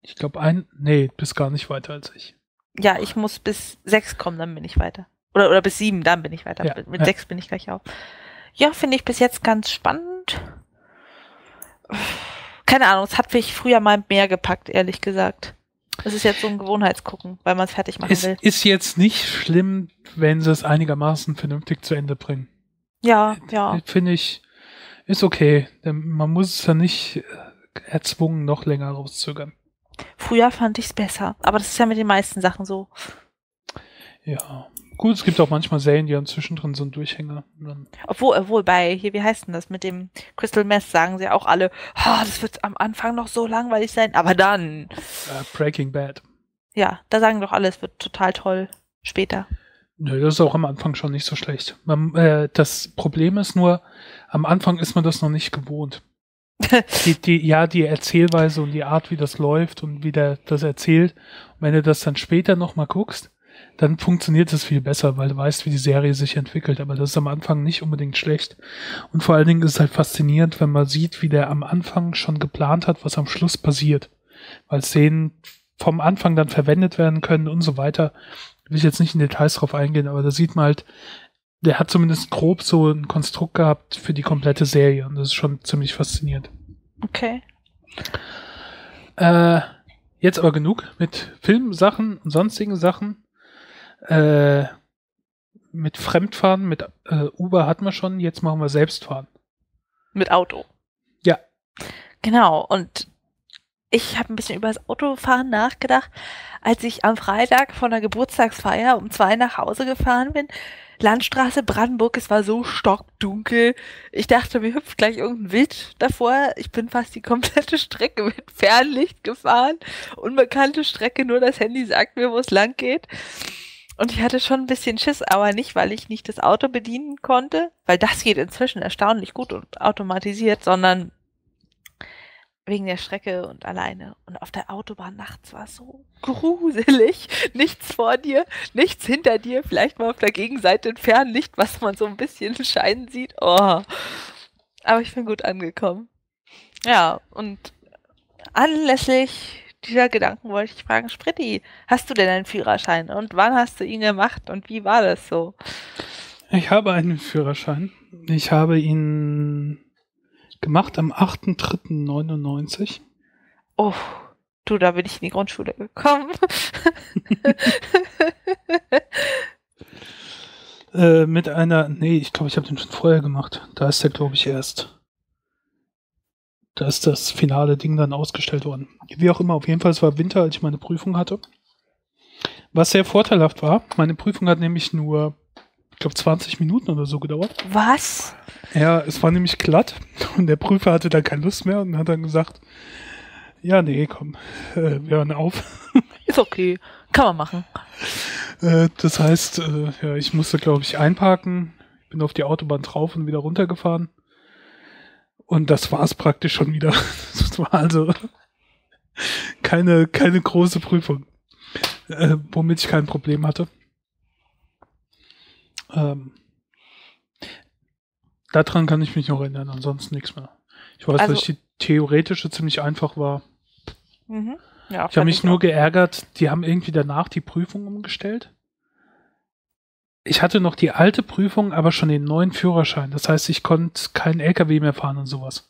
ich glaube, ein, nee, bist gar nicht weiter als ich. Ja, ich muss bis 6 kommen, dann bin ich weiter. Oder, oder bis 7, dann bin ich weiter. Ja, Mit ja. 6 bin ich gleich auf. Ja, finde ich bis jetzt ganz spannend. Keine Ahnung, es hat mich früher mal mehr gepackt, ehrlich gesagt. Es ist jetzt so ein Gewohnheitsgucken, weil man es fertig machen Es will. ist jetzt nicht schlimm, wenn sie es einigermaßen vernünftig zu Ende bringen. Ja, ja. Finde ich, ist okay. Man muss es ja nicht äh, erzwungen noch länger rauszögern. Früher fand ich es besser. Aber das ist ja mit den meisten Sachen so. Ja. Gut, es gibt auch manchmal Serien, die haben zwischendrin so einen Durchhänger. Obwohl, obwohl bei, hier, wie heißt denn das, mit dem Crystal Meth sagen sie auch alle, "Ah, das wird am Anfang noch so langweilig sein, aber dann, äh, Breaking Bad. ja, da sagen doch alle, es wird total toll später. Nö, das ist auch am Anfang schon nicht so schlecht. Man, äh, das Problem ist nur, am Anfang ist man das noch nicht gewohnt. die, die, ja, die Erzählweise und die Art, wie das läuft und wie der das erzählt. Und wenn du das dann später nochmal guckst, dann funktioniert es viel besser, weil du weißt, wie die Serie sich entwickelt. Aber das ist am Anfang nicht unbedingt schlecht. Und vor allen Dingen ist es halt faszinierend, wenn man sieht, wie der am Anfang schon geplant hat, was am Schluss passiert. Weil Szenen vom Anfang dann verwendet werden können und so weiter. Will ich jetzt nicht in Details drauf eingehen, aber da sieht man halt, der hat zumindest grob so ein Konstrukt gehabt für die komplette Serie und das ist schon ziemlich faszinierend. Okay. Äh, jetzt aber genug mit Filmsachen und sonstigen Sachen. Äh, mit Fremdfahren, mit äh, Uber hatten wir schon, jetzt machen wir Selbstfahren. Mit Auto. Ja. Genau. Und ich habe ein bisschen über das Autofahren nachgedacht, als ich am Freitag von der Geburtstagsfeier um zwei nach Hause gefahren bin. Landstraße Brandenburg, es war so stockdunkel. Ich dachte, mir hüpft gleich irgendein Wild davor. Ich bin fast die komplette Strecke mit Fernlicht gefahren. Unbekannte Strecke, nur das Handy sagt mir, wo es lang geht. Und ich hatte schon ein bisschen Schiss, aber nicht, weil ich nicht das Auto bedienen konnte, weil das geht inzwischen erstaunlich gut und automatisiert, sondern wegen der Strecke und alleine. Und auf der Autobahn nachts war es so gruselig. Nichts vor dir, nichts hinter dir, vielleicht mal auf der Gegenseite ein Fernlicht, was man so ein bisschen scheinen sieht. Oh. Aber ich bin gut angekommen. Ja, und anlässlich dieser Gedanken wollte ich fragen, Spritti, hast du denn einen Führerschein und wann hast du ihn gemacht und wie war das so? Ich habe einen Führerschein. Ich habe ihn gemacht am 8.3.99. Oh, du, da bin ich in die Grundschule gekommen. äh, mit einer, nee, ich glaube, ich habe den schon vorher gemacht. Da ist der, glaube ich, erst. Da ist das finale Ding dann ausgestellt worden. Wie auch immer, auf jeden Fall, es war Winter, als ich meine Prüfung hatte. Was sehr vorteilhaft war, meine Prüfung hat nämlich nur glaube, 20 Minuten oder so gedauert. Was? Ja, es war nämlich glatt und der Prüfer hatte da keine Lust mehr und hat dann gesagt, ja, nee, komm, äh, wir hören auf. Ist okay, kann man machen. Äh, das heißt, äh, ja, ich musste, glaube ich, einparken, bin auf die Autobahn drauf und wieder runtergefahren. Und das war es praktisch schon wieder. Das war also keine, keine große Prüfung, äh, womit ich kein Problem hatte. Ähm, daran kann ich mich noch erinnern, ansonsten nichts mehr. Ich weiß, also, dass die theoretische ziemlich einfach war. Mhm. Ja, ich habe mich nur geärgert, die haben irgendwie danach die Prüfung umgestellt. Ich hatte noch die alte Prüfung, aber schon den neuen Führerschein. Das heißt, ich konnte keinen LKW mehr fahren und sowas.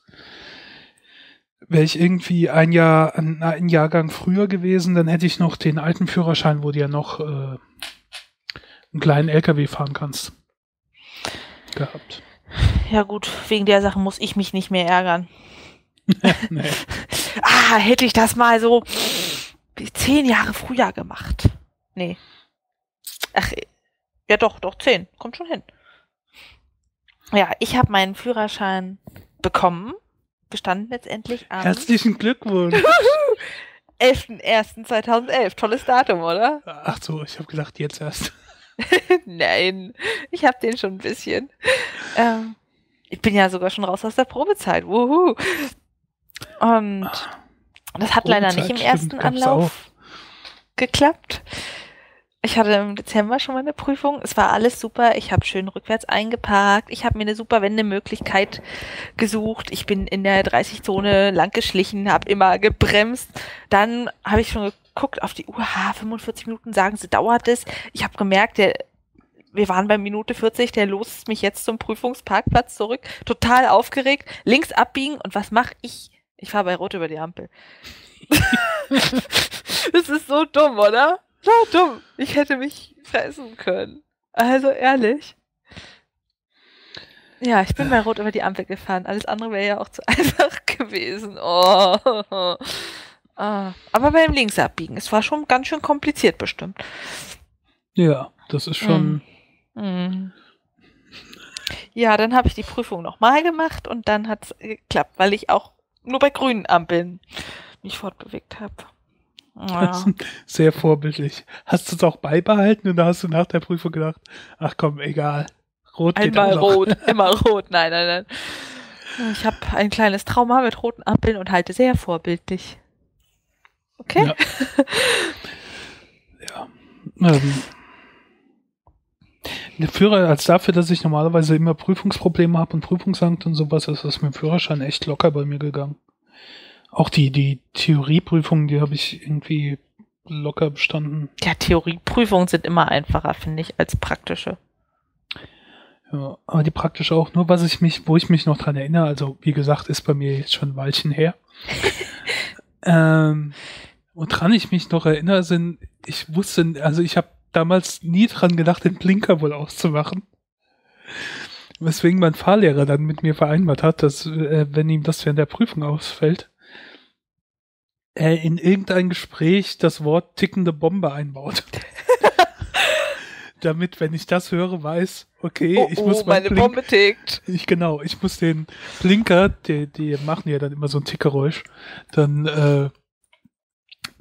Wäre ich irgendwie ein Jahr, ein, Jahrgang früher gewesen, dann hätte ich noch den alten Führerschein, wo die ja noch äh, einen kleinen LKW fahren kannst. Gehabt. Ja gut, wegen der Sache muss ich mich nicht mehr ärgern. nee. Ah, hätte ich das mal so zehn Jahre früher gemacht. Nee. Ach, ja doch, doch, zehn. Kommt schon hin. Ja, ich habe meinen Führerschein bekommen. Bestanden letztendlich am... Herzlichen Glückwunsch. 11.01.2011. Tolles Datum, oder? Ach so, ich habe gedacht, jetzt erst. Nein, ich habe den schon ein bisschen. Ähm, ich bin ja sogar schon raus aus der Probezeit. Wuhu. Und das hat Probezeit leider nicht im ersten Anlauf geklappt. Ich hatte im Dezember schon meine Prüfung. Es war alles super. Ich habe schön rückwärts eingeparkt. Ich habe mir eine super Wendemöglichkeit gesucht. Ich bin in der 30-Zone lang geschlichen, habe immer gebremst. Dann habe ich schon guckt auf die Uhr, ha, 45 Minuten sagen sie, dauert es. Ich habe gemerkt, der, wir waren bei Minute 40, der lost mich jetzt zum Prüfungsparkplatz zurück, total aufgeregt, links abbiegen und was mache ich? Ich fahre bei Rot über die Ampel. das ist so dumm, oder? So dumm. Ich hätte mich fressen können. Also ehrlich. Ja, ich bin bei Rot über die Ampel gefahren. Alles andere wäre ja auch zu einfach gewesen. Oh. Ah, aber beim Linksabbiegen, es war schon ganz schön kompliziert bestimmt. Ja, das ist schon. Mm. Mm. Ja, dann habe ich die Prüfung nochmal gemacht und dann hat es geklappt, weil ich auch nur bei grünen Ampeln mich fortbewegt habe. Ja. Sehr vorbildlich. Hast du es auch beibehalten und da hast du nach der Prüfung gedacht, ach komm, egal. Rot Einmal rot, immer rot. Nein, nein, nein. Ich habe ein kleines Trauma mit roten Ampeln und halte sehr vorbildlich. Okay. Ja. ja. Ähm, der Führer, als dafür, dass ich normalerweise immer Prüfungsprobleme habe und Prüfungsangst und sowas, ist das mit dem Führerschein echt locker bei mir gegangen. Auch die, die Theorieprüfungen, die habe ich irgendwie locker bestanden. Ja, Theorieprüfungen sind immer einfacher, finde ich, als praktische. Ja, aber die praktisch auch nur, was ich mich, wo ich mich noch dran erinnere, also wie gesagt, ist bei mir jetzt schon ein Weilchen her. ähm, woran ich mich noch erinnere, sind, ich wusste, also ich habe damals nie dran gedacht, den Blinker wohl auszumachen. Weswegen mein Fahrlehrer dann mit mir vereinbart hat, dass, äh, wenn ihm das während der Prüfung ausfällt, er in irgendein Gespräch das Wort tickende Bombe einbaut. Damit, wenn ich das höre, weiß, okay, Oh, ich oh, muss meine Blink- Bombe tickt. ich genau, ich muss den Blinker, die, die machen ja dann immer so ein Tickgeräusch, dann äh,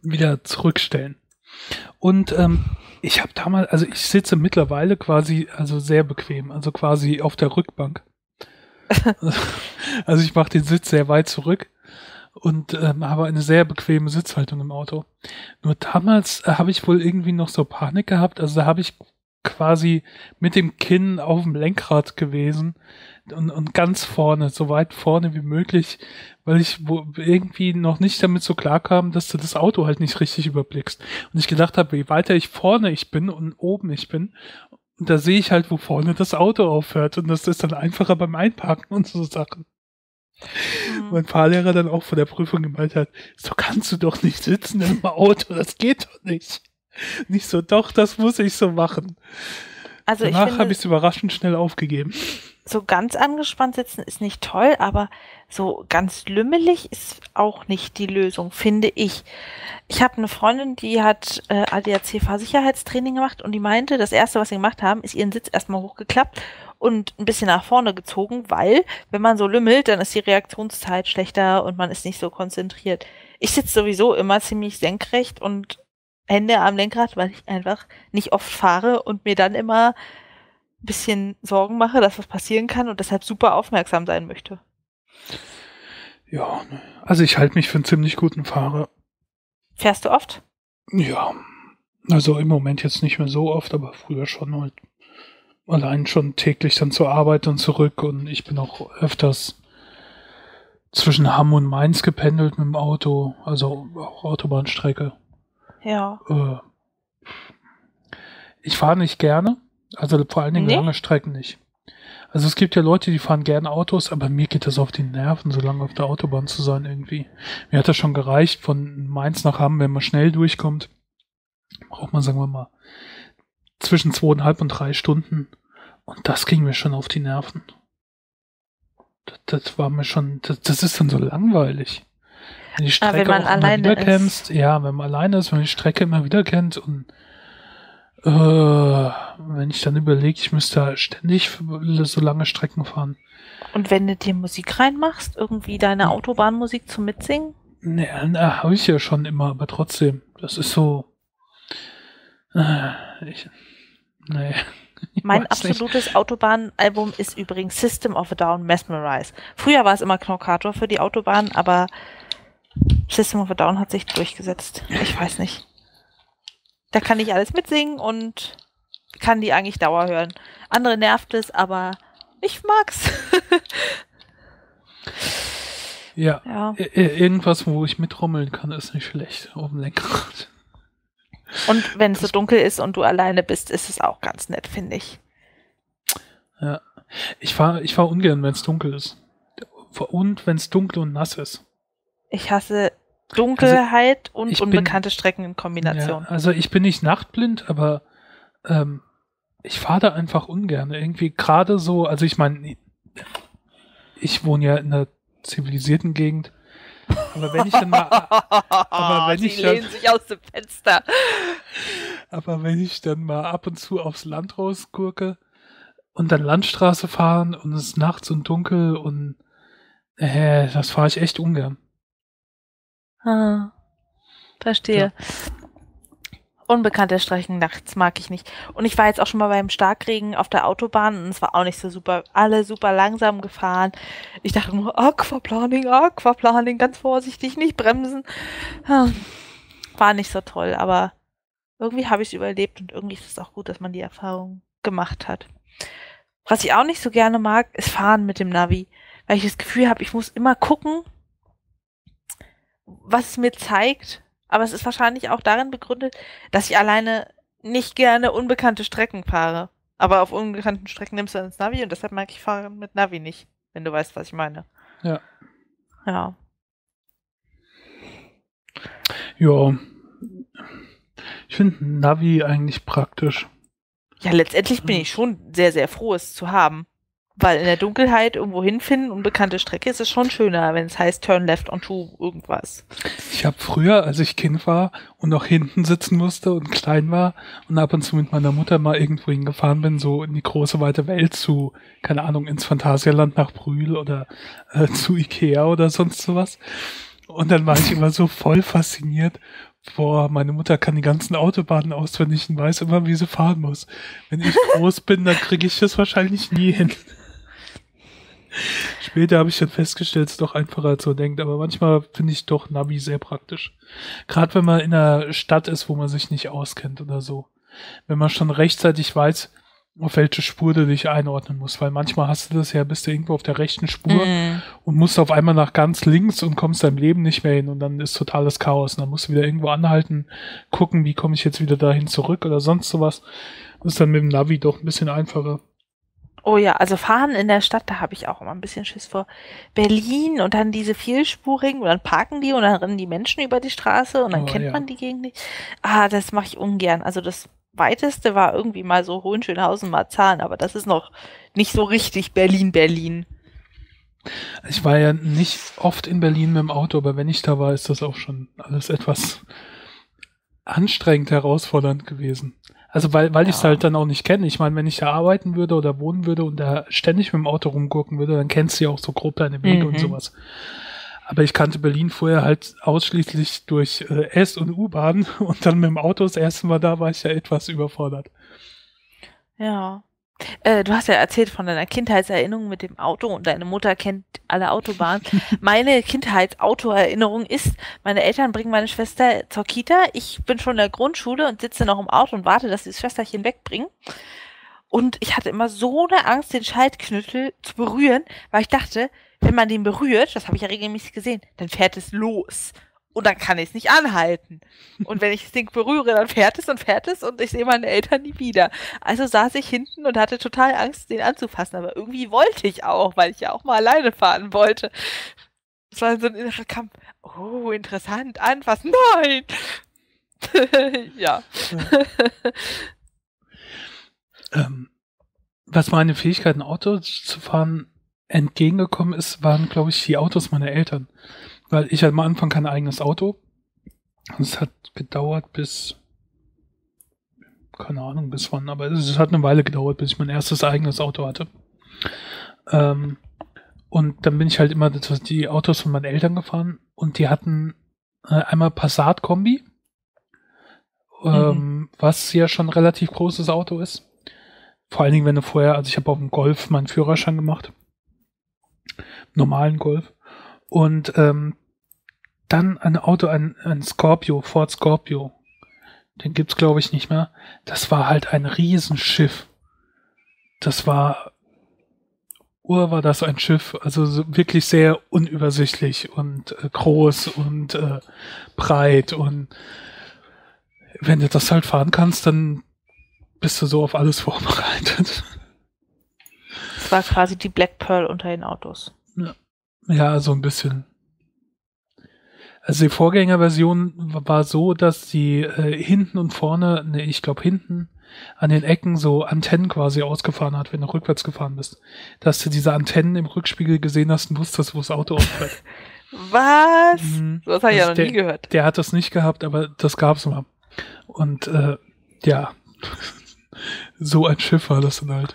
wieder zurückstellen. Und ähm, ich habe damals, also ich sitze mittlerweile quasi, also sehr bequem, also quasi auf der Rückbank. also ich mache den Sitz sehr weit zurück und ähm, habe eine sehr bequeme Sitzhaltung im Auto. Nur damals äh, habe ich wohl irgendwie noch so Panik gehabt, also da habe ich quasi mit dem Kinn auf dem Lenkrad gewesen und, und ganz vorne, so weit vorne wie möglich, weil ich wo irgendwie noch nicht damit so klar kam, dass du das Auto halt nicht richtig überblickst. Und ich gedacht habe, je weiter ich vorne ich bin und oben ich bin, und da sehe ich halt, wo vorne das Auto aufhört. Und das ist dann einfacher beim Einparken und so Sachen. Mhm. Mein Fahrlehrer dann auch vor der Prüfung gemeint hat, so kannst du doch nicht sitzen im Auto, das geht doch nicht. Nicht so, doch, das muss ich so machen. Also Danach habe ich es überraschend schnell aufgegeben. so ganz angespannt sitzen ist nicht toll, aber so ganz lümmelig ist auch nicht die Lösung, finde ich. Ich habe eine Freundin, die hat äh, ADAC-Fahrsicherheitstraining gemacht und die meinte, das erste, was sie gemacht haben, ist ihren Sitz erstmal hochgeklappt und ein bisschen nach vorne gezogen, weil, wenn man so lümmelt, dann ist die Reaktionszeit schlechter und man ist nicht so konzentriert. Ich sitze sowieso immer ziemlich senkrecht und Hände am Lenkrad, weil ich einfach nicht oft fahre und mir dann immer ein bisschen Sorgen mache, dass was passieren kann und deshalb super aufmerksam sein möchte. Ja, ne. also ich halte mich für einen ziemlich guten Fahrer. Fährst du oft? Ja, also im Moment jetzt nicht mehr so oft, aber früher schon halt. Allein schon täglich dann zur Arbeit und zurück und ich bin auch öfters zwischen Hamm und Mainz gependelt mit dem Auto, also auch Autobahnstrecke. Ja. Äh, ich fahre nicht gerne, also vor allen Dingen Nee? lange Strecken nicht. Also es gibt ja Leute, die fahren gerne Autos, aber mir geht das auf die Nerven, so lange auf der Autobahn zu sein irgendwie. Mir hat das schon gereicht, von Mainz nach Hamm, wenn man schnell durchkommt, braucht man, sagen wir mal, zwischen zweieinhalb und drei Stunden. Und das ging mir schon auf die Nerven. Das, das war mir schon, das, das ist dann so langweilig. Wenn die Ah, Strecke wenn man auch immer alleine wieder ist. kennst, ja, wenn man alleine ist, wenn man die Strecke immer wieder kennt und äh, wenn ich dann überlege, ich müsste ständig für so lange Strecken fahren. Und wenn du dir Musik reinmachst, irgendwie deine Autobahnmusik zum Mitsingen? Nee, na, habe ich ja schon immer, aber trotzdem, das ist so. Äh, ich, nee. Mein weiß nicht. absolutes Autobahnalbum ist übrigens System of a Down Mesmerize. Früher war es immer Knockator für die Autobahn, aber System of a Down hat sich durchgesetzt. Ich weiß nicht. Da kann ich alles mitsingen und kann die eigentlich Dauer hören. Andere nervt es, aber ich mag's. Ja, ja. irgendwas, wo ich mitrommeln kann, ist nicht schlecht auf dem Lenkrad. Und wenn es so dunkel ist und du alleine bist, ist es auch ganz nett, finde ich. Ja. Ich fahre ich fahr ungern, wenn es dunkel ist. Und wenn es dunkel und nass ist. Ich hasse Dunkelheit und ich bin- unbekannte Strecken in Kombination. Ja, also ich bin nicht nachtblind, aber ähm, ich fahre da einfach ungern. Irgendwie gerade so, also ich meine, ich wohne ja in einer zivilisierten Gegend. Aber wenn ich dann mal, aber wenn ich dann- lehnen sich aus dem Fenster. aber wenn ich dann mal ab und zu aufs Land rausgurke und dann Landstraße fahren und es ist nachts und dunkel und äh, das fahre ich echt ungern. Ah, verstehe. Unbekannte Strecken nachts mag ich nicht. Und ich war jetzt auch schon mal beim Starkregen auf der Autobahn und es war auch nicht so super, alle super langsam gefahren. Ich dachte nur, Aquaplaning, Aquaplaning, ganz vorsichtig, nicht bremsen. War nicht so toll, aber irgendwie habe ich es überlebt und irgendwie ist es auch gut, dass man die Erfahrung gemacht hat. Was ich auch nicht so gerne mag, ist fahren mit dem Navi, weil ich das Gefühl habe, ich muss immer gucken, was es mir zeigt. Aber es ist wahrscheinlich auch darin begründet, dass ich alleine nicht gerne unbekannte Strecken fahre. Aber auf unbekannten Strecken nimmst du dann das Navi und deshalb mag ich fahren mit Navi nicht, wenn du weißt, was ich meine. Ja. Ja. Ja. Ich finde Navi eigentlich praktisch. Ja, letztendlich bin Mhm. ich schon sehr, sehr froh, es zu haben. Weil in der Dunkelheit irgendwo hinfinden, unbekannte Strecke, ist es schon schöner, wenn es heißt Turn left onto irgendwas. Ich habe früher, als ich Kind war und noch hinten sitzen musste und klein war und ab und zu mit meiner Mutter mal irgendwo hingefahren bin, so in die große weite Welt zu, keine Ahnung, ins Phantasialand nach Brühl oder äh, zu Ikea oder sonst sowas. Und dann war ich immer so voll fasziniert. Boah, meine Mutter kann die ganzen Autobahnen auswendig und weiß immer, wie sie fahren muss. Wenn ich groß bin, dann kriege ich das wahrscheinlich nie hin. Später habe ich dann festgestellt, es ist doch einfacher als man denkt, aber manchmal finde ich doch Navi sehr praktisch. Gerade wenn man in einer Stadt ist, wo man sich nicht auskennt oder so. Wenn man schon rechtzeitig weiß, auf welche Spur du dich einordnen musst, weil manchmal hast du das ja, bist du irgendwo auf der rechten Spur Mhm. und musst auf einmal nach ganz links und kommst deinem Leben nicht mehr hin und dann ist totales Chaos. Und dann musst du wieder irgendwo anhalten, gucken, wie komme ich jetzt wieder dahin zurück oder sonst sowas. Das ist dann mit dem Navi doch ein bisschen einfacher. Oh ja, also fahren in der Stadt, da habe ich auch immer ein bisschen Schiss vor. Berlin und dann diese vielspurigen und dann parken die und dann rennen die Menschen über die Straße und dann Oh, kennt ja. man die Gegend nicht. Ah, das mache ich ungern. Also das weiteste war irgendwie mal so Hohenschönhausen, Marzahn, aber das ist noch nicht so richtig Berlin, Berlin. Ich war ja nicht oft in Berlin mit dem Auto, aber wenn ich da war, ist das auch schon alles etwas anstrengend herausfordernd gewesen. Also weil, weil ich es Ja. halt dann auch nicht kenne. Ich meine, wenn ich da arbeiten würde oder wohnen würde und da ständig mit dem Auto rumgucken würde, dann kennst du ja auch so grob deine Wege und Mhm. sowas. Aber ich kannte Berlin vorher halt ausschließlich durch äh, S- und U-Bahn und dann mit dem Auto das erste Mal da war ich ja etwas überfordert. Ja. Äh, du hast ja erzählt von deiner Kindheitserinnerung mit dem Auto und deine Mutter kennt alle Autobahnen. meine Kindheitsautoerinnerung ist, meine Eltern bringen meine Schwester zur Kita. Ich bin schon in der Grundschule und sitze noch im Auto und warte, dass sie das Schwesterchen wegbringen. Und ich hatte immer so eine Angst, den Schaltknüttel zu berühren, weil ich dachte, wenn man den berührt, das habe ich ja regelmäßig gesehen, dann fährt es los. Und dann kann ich es nicht anhalten. Und wenn ich das Ding berühre, dann fährt es und fährt es und ich sehe meine Eltern nie wieder. Also saß ich hinten und hatte total Angst, den anzufassen. Aber irgendwie wollte ich auch, weil ich ja auch mal alleine fahren wollte. Es war so ein innerer Kampf. Oh, interessant. Anfassen. Nein! ja. Ähm, was meine Fähigkeiten, Auto zu fahren, entgegengekommen ist, waren, glaube ich, die Autos meiner Eltern. Weil ich hatte am Anfang kein eigenes Auto. Und es hat gedauert bis, keine Ahnung bis wann, aber es hat eine Weile gedauert, bis ich mein erstes eigenes Auto hatte. Ähm, und dann bin ich halt immer die Autos von meinen Eltern gefahren und die hatten äh, einmal Passat-Kombi, ähm, was ja schon ein relativ großes Auto ist. Vor allen Dingen, wenn du vorher, also ich habe auf dem Golf meinen Führerschein gemacht. Normalen Golf. Und ähm, dann ein Auto, ein, ein Scorpio, Ford Scorpio. Den gibt's glaube ich nicht mehr. Das war halt ein Riesenschiff. Das war, Ur war das ein Schiff, also so wirklich sehr unübersichtlich und äh, groß und äh, breit und wenn du das halt fahren kannst, dann bist du so auf alles vorbereitet. Das war quasi die Black Pearl unter den Autos. Ja, so ein bisschen. Also die Vorgängerversion war so, dass die äh, hinten und vorne, nee, ich glaube hinten an den Ecken so Antennen quasi ausgefahren hat, wenn du rückwärts gefahren bist. Dass du diese Antennen im Rückspiegel gesehen hast und wusstest, wo das Auto aufhört. Was? Mhm. So was habe ich ja Also noch nie der- gehört. Der hat das nicht gehabt, aber das gab's mal. Und äh, ja, so ein Schiff war das dann halt.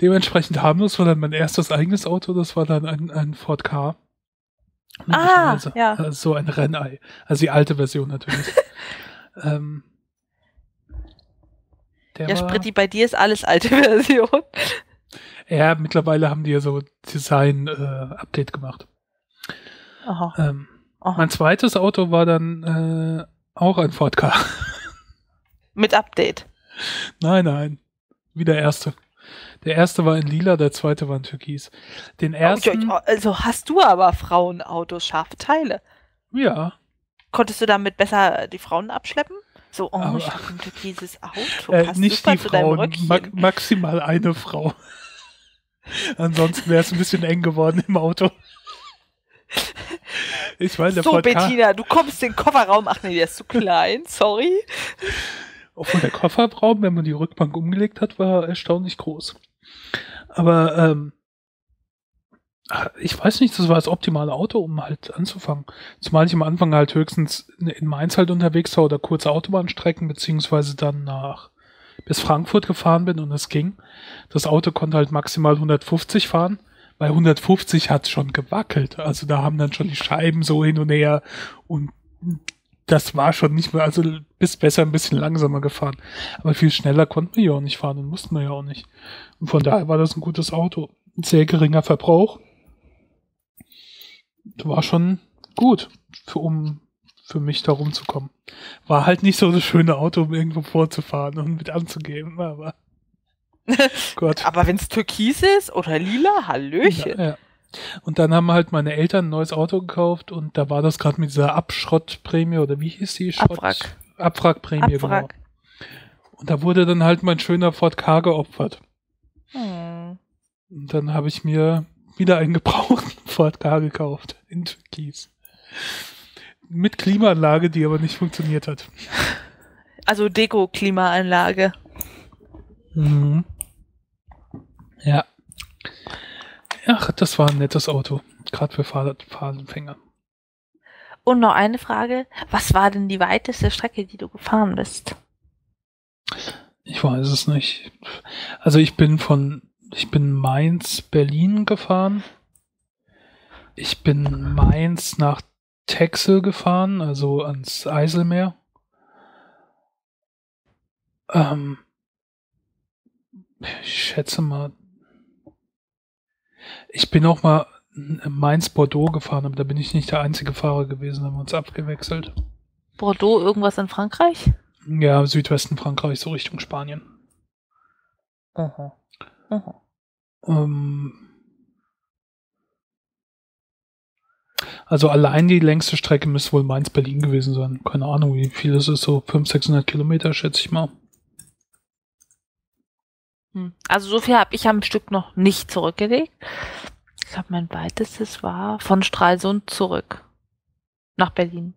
Dementsprechend harmlos war dann mein erstes eigenes Auto, das war dann ein, ein Ford K. Ah, Also, ja. äh, So ein Rennei. Also die alte Version natürlich. ähm, der Ja, war, Spritti, bei dir ist alles alte Version. ja, mittlerweile haben die ja so Design-Update gemacht. Aha. Ähm, aha. mein zweites Auto war dann äh, auch ein Ford K. Mit Update. Nein, nein. Wie der erste. Der erste war in lila, der zweite war in türkis. Den ersten, Oh, Also hast du aber Frauenautos, scharfe Teile. ja, Konntest du damit besser die Frauen abschleppen? So orange und türkises Auto. Äh, nicht die Frauen, ma maximal eine Frau. Ansonsten wäre es ein bisschen eng geworden im Auto. Ich meine, der so, Ka Bettina, du kommst in den Kofferraum. Ach nee, der ist zu klein. Sorry. obwohl der Kofferraum, wenn man die Rückbank umgelegt hat, war erstaunlich groß. Aber ähm, ich weiß nicht, das war das optimale Auto, um halt anzufangen. Zumal ich am Anfang halt höchstens in Mainz halt unterwegs war oder kurze Autobahnstrecken, beziehungsweise dann nach bis Frankfurt gefahren bin und es ging. Das Auto konnte halt maximal 150 fahren. Bei 150 hat es schon gewackelt. Also da haben dann schon die Scheiben so hin und her und das war schon nicht mehr, also bist besser ein bisschen langsamer gefahren. Aber viel schneller konnten wir ja auch nicht fahren und mussten wir ja auch nicht. Und von daher war das ein gutes Auto. Ein sehr geringer Verbrauch. War schon gut, für, um für mich da rumzukommen. War halt nicht so das schöne Auto, um irgendwo vorzufahren und mit anzugeben, aber Gott. Aber wenn es türkis ist oder lila, Hallöchen. Ja, ja. Und dann haben halt meine Eltern ein neues Auto gekauft und da war das gerade mit dieser Abschrottprämie oder wie hieß die? Schrott Abwrack. Abwrackprämie, Abwrack. genau. Und da wurde dann halt mein schöner Ford K geopfert. Hm. Und dann habe ich mir wieder einen gebrauchten Ford K gekauft in Türkis. Mit Klimaanlage, die aber nicht funktioniert hat. Also Deko-Klimaanlage. Mhm. Ja. Ach, das war ein nettes Auto. Gerade für Fahr Fahranfänger. Und noch eine Frage. Was war denn die weiteste Strecke, die du gefahren bist? Ich weiß es nicht. Also ich bin von, ich bin Mainz, Berlin gefahren. Ich bin Mainz nach Texel gefahren, also ans Eiselmeer. Ähm, ich schätze mal, ich bin auch mal Mainz-Bordeaux gefahren, aber da bin ich nicht der einzige Fahrer gewesen, haben wir uns abgewechselt. Bordeaux, irgendwas in Frankreich? Ja, Südwesten Frankreich, so Richtung Spanien. Aha. Aha. Ähm, also allein die längste Strecke müsste wohl Mainz-Berlin gewesen sein. Keine Ahnung, wie viel es ist, so 500, 600 Kilometer, schätze ich mal. Hm. Also so viel habe ich am Stück noch nicht zurückgelegt. Ich glaube, mein weitestes war von Stralsund zurück nach Berlin.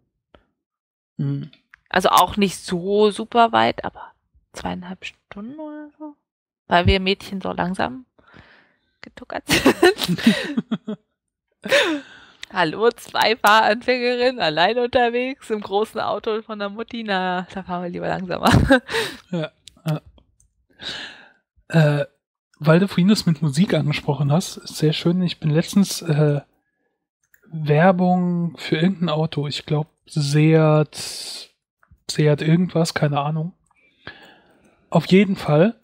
Hm. Also auch nicht so super weit, aber zweieinhalb Stunden oder so. Weil wir Mädchen so langsam getuckert sind. Hallo, zwei Fahranfängerinnen, allein unterwegs, im großen Auto von der Mutti. Na, da fahren wir lieber langsamer. Ja. ja. Äh, weil du vorhin das mit Musik angesprochen hast, ist sehr schön. Ich bin letztens äh, Werbung für irgendein Auto, ich glaube Seat, Seat irgendwas, keine Ahnung. Auf jeden Fall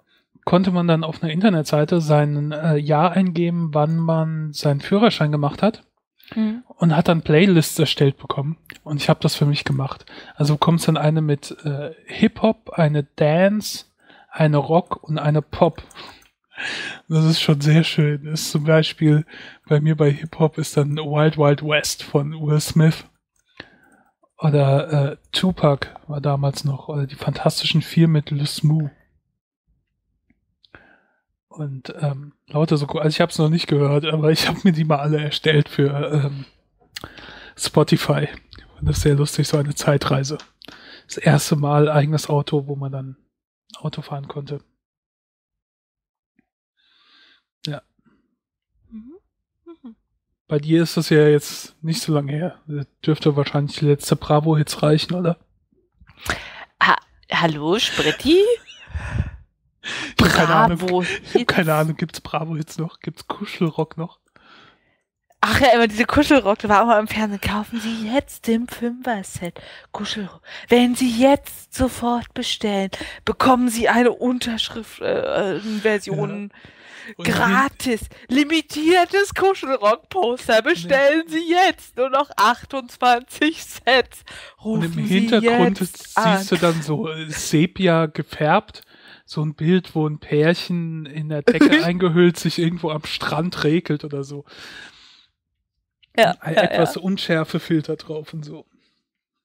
konnte man dann auf einer Internetseite sein äh, Jahr eingeben, wann man seinen Führerschein gemacht hat Hm. und hat dann Playlists erstellt bekommen. Und ich habe das für mich gemacht. Also bekommst dann eine mit äh, Hip-Hop, eine Dance, eine Rock und eine Pop. Das ist schon sehr schön. Ist zum Beispiel bei mir bei Hip-Hop ist dann Wild Wild West von Will Smith. Oder äh, Tupac war damals noch. Oder die Fantastischen Vier mit Le Smooth. Und ähm, lauter so, also ich habe es noch nicht gehört, aber ich habe mir die mal alle erstellt für ähm, Spotify. Und das ist sehr lustig, so eine Zeitreise. Das erste Mal eigenes Auto, wo man dann Auto fahren konnte. Ja. Mhm. Mhm. Bei dir ist das ja jetzt nicht so lange her. Das dürfte wahrscheinlich die letzte Bravo-Hits reichen, oder? Ha Hallo, Spritti? Hab keine Ahnung. Bravo. Hab keine Ahnung, gibt's Bravo-Hits noch? Gibt's Kuschelrock noch? Ach ja, immer diese Kuschelrock, da war auch mal im Fernsehen. Kaufen Sie jetzt im Fünfer-Set Kuschelrock. Wenn Sie jetzt sofort bestellen, bekommen Sie eine Unterschrift-Version Und gratis. Limitiertes Kuschelrock-Poster. Bestellen Sie jetzt nur noch 28 Sets. Und Rufen im Hintergrund Sie an. siehst du dann so äh, Sepia gefärbt, so ein Bild, wo ein Pärchen in der Decke eingehüllt sich irgendwo am Strand regelt oder so. Ja, Ein ja, etwas ja. unschärfe Filter drauf und so.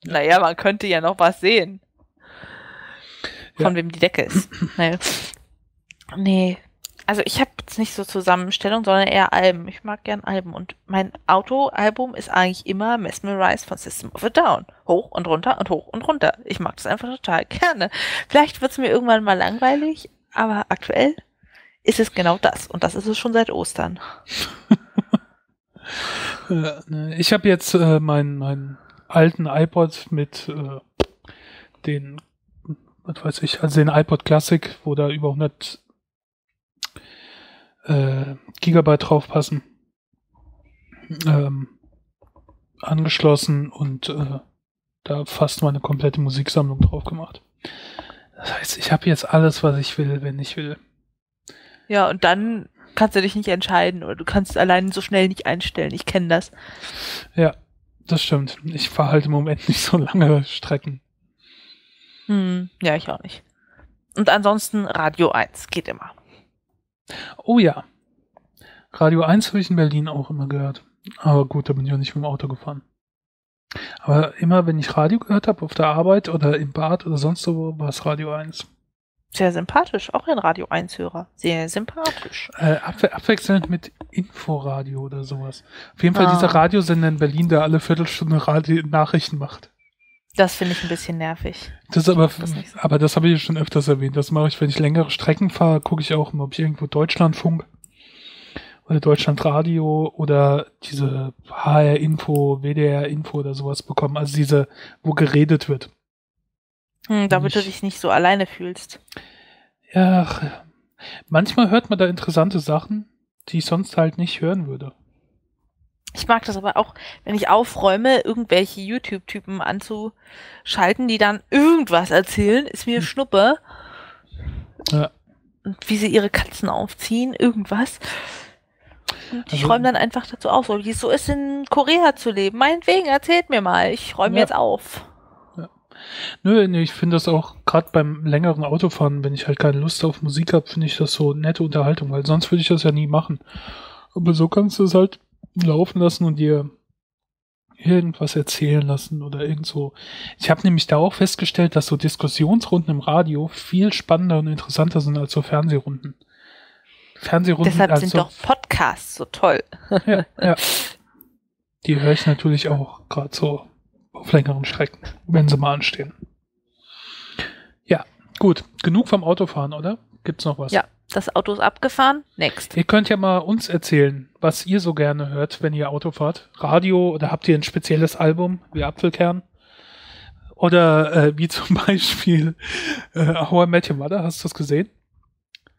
Naja, man könnte ja noch was sehen. von Ja. wem die Decke ist. nee. nee. Also ich habe jetzt nicht so Zusammenstellung, sondern eher Alben. Ich mag gern Alben. Und mein Autoalbum ist eigentlich immer Mesmerize von System of a Down. Hoch und runter und hoch und runter. Ich mag das einfach total gerne. Vielleicht wird es mir irgendwann mal langweilig, aber aktuell ist es genau das. Und das ist es schon seit Ostern. Äh, ne, ich habe jetzt äh, meinen meinen alten iPod mit äh, den, was weiß ich, also den iPod Classic, wo da über 100 äh, Gigabyte draufpassen, ähm, angeschlossen und äh, da fast meine komplette Musiksammlung drauf gemacht. Das heißt, ich habe jetzt alles, was ich will, wenn ich will. Ja, und dann kannst du dich nicht entscheiden oder du kannst allein so schnell nicht einstellen. Ich kenne das. Ja, das stimmt. Ich fahre halt im Moment nicht so lange Strecken. Hm, ja, ich auch nicht. Und ansonsten Radio 1 geht immer. Oh ja. Radio 1 habe ich in Berlin auch immer gehört. Aber gut, da bin ich auch nicht mit dem Auto gefahren. Aber immer, wenn ich Radio gehört habe, auf der Arbeit oder im Bad oder sonst wo, war es Radio 1. Sehr sympathisch, auch ein Radio 1-Hörer. Sehr sympathisch. Äh, abwe abwechselnd mit Inforadio oder sowas. Auf jeden Fall Ah. dieser Radiosender in Berlin, der alle Viertelstunde Radio Nachrichten macht. Das finde ich ein bisschen nervig. Das aber, Das so. aber das habe ich schon öfters erwähnt. Das mache ich, wenn ich längere Strecken fahre, gucke ich auch immer, ob ich irgendwo Deutschlandfunk oder Deutschlandradio oder diese HR-Info, WDR-Info oder sowas bekomme. Also diese, wo geredet wird. Hm, damit du Nicht. dich nicht so alleine fühlst. Ja, manchmal hört man da interessante Sachen, die ich sonst halt nicht hören würde. Ich mag das aber auch, wenn ich aufräume, irgendwelche YouTube-Typen anzuschalten, die dann irgendwas erzählen, ist mir Schnuppe. Ja. Und wie sie ihre Katzen aufziehen, irgendwas. Und ich Also- räume dann einfach dazu auf, so wie es so ist, in Korea zu leben. Meinetwegen, erzählt mir mal. Ich räume Ja. jetzt auf. Nö, nee, ich finde das auch gerade beim längeren Autofahren, wenn ich halt keine Lust auf Musik habe, finde ich das so nette Unterhaltung, weil sonst würde ich das ja nie machen. Aber so kannst du es halt laufen lassen und dir irgendwas erzählen lassen oder irgend so. Ich habe nämlich da auch festgestellt, dass so Diskussionsrunden im Radio viel spannender und interessanter sind als so Fernsehrunden. Fernsehrunden, Deshalb also, sind doch Podcasts so toll. ja, ja. Die höre ich natürlich auch gerade so auf längeren Strecken, wenn sie mal anstehen. Ja, gut. Genug vom Autofahren, oder? Gibt's noch was? Ja, das Auto ist abgefahren. Next. Ihr könnt ja mal uns erzählen, was ihr so gerne hört, wenn ihr Auto fahrt. Radio oder habt ihr ein spezielles Album wie Apfelkern? Oder äh, wie zum Beispiel äh, How I Met Your Mother, hast du das gesehen?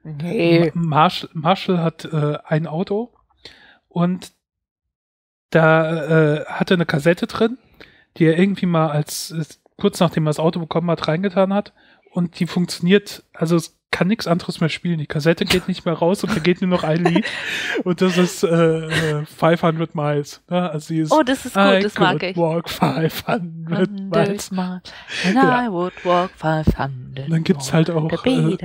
Nee. Ma- Marshall, Marshall hat äh, ein Auto und da äh, hatte eine Kassette drin, die er irgendwie mal als äh, kurz nachdem er das Auto bekommen hat, reingetan hat und die funktioniert, also es kann nichts anderes mehr spielen. Die Kassette geht nicht mehr raus und da geht nur noch ein Lied und das ist äh, äh, 500 Miles. Ne? Also dieses Oh, das ist gut, I das mag ich. walk 500 Miles. And Ja. I would walk 500 Und dann gibt's halt auch, äh.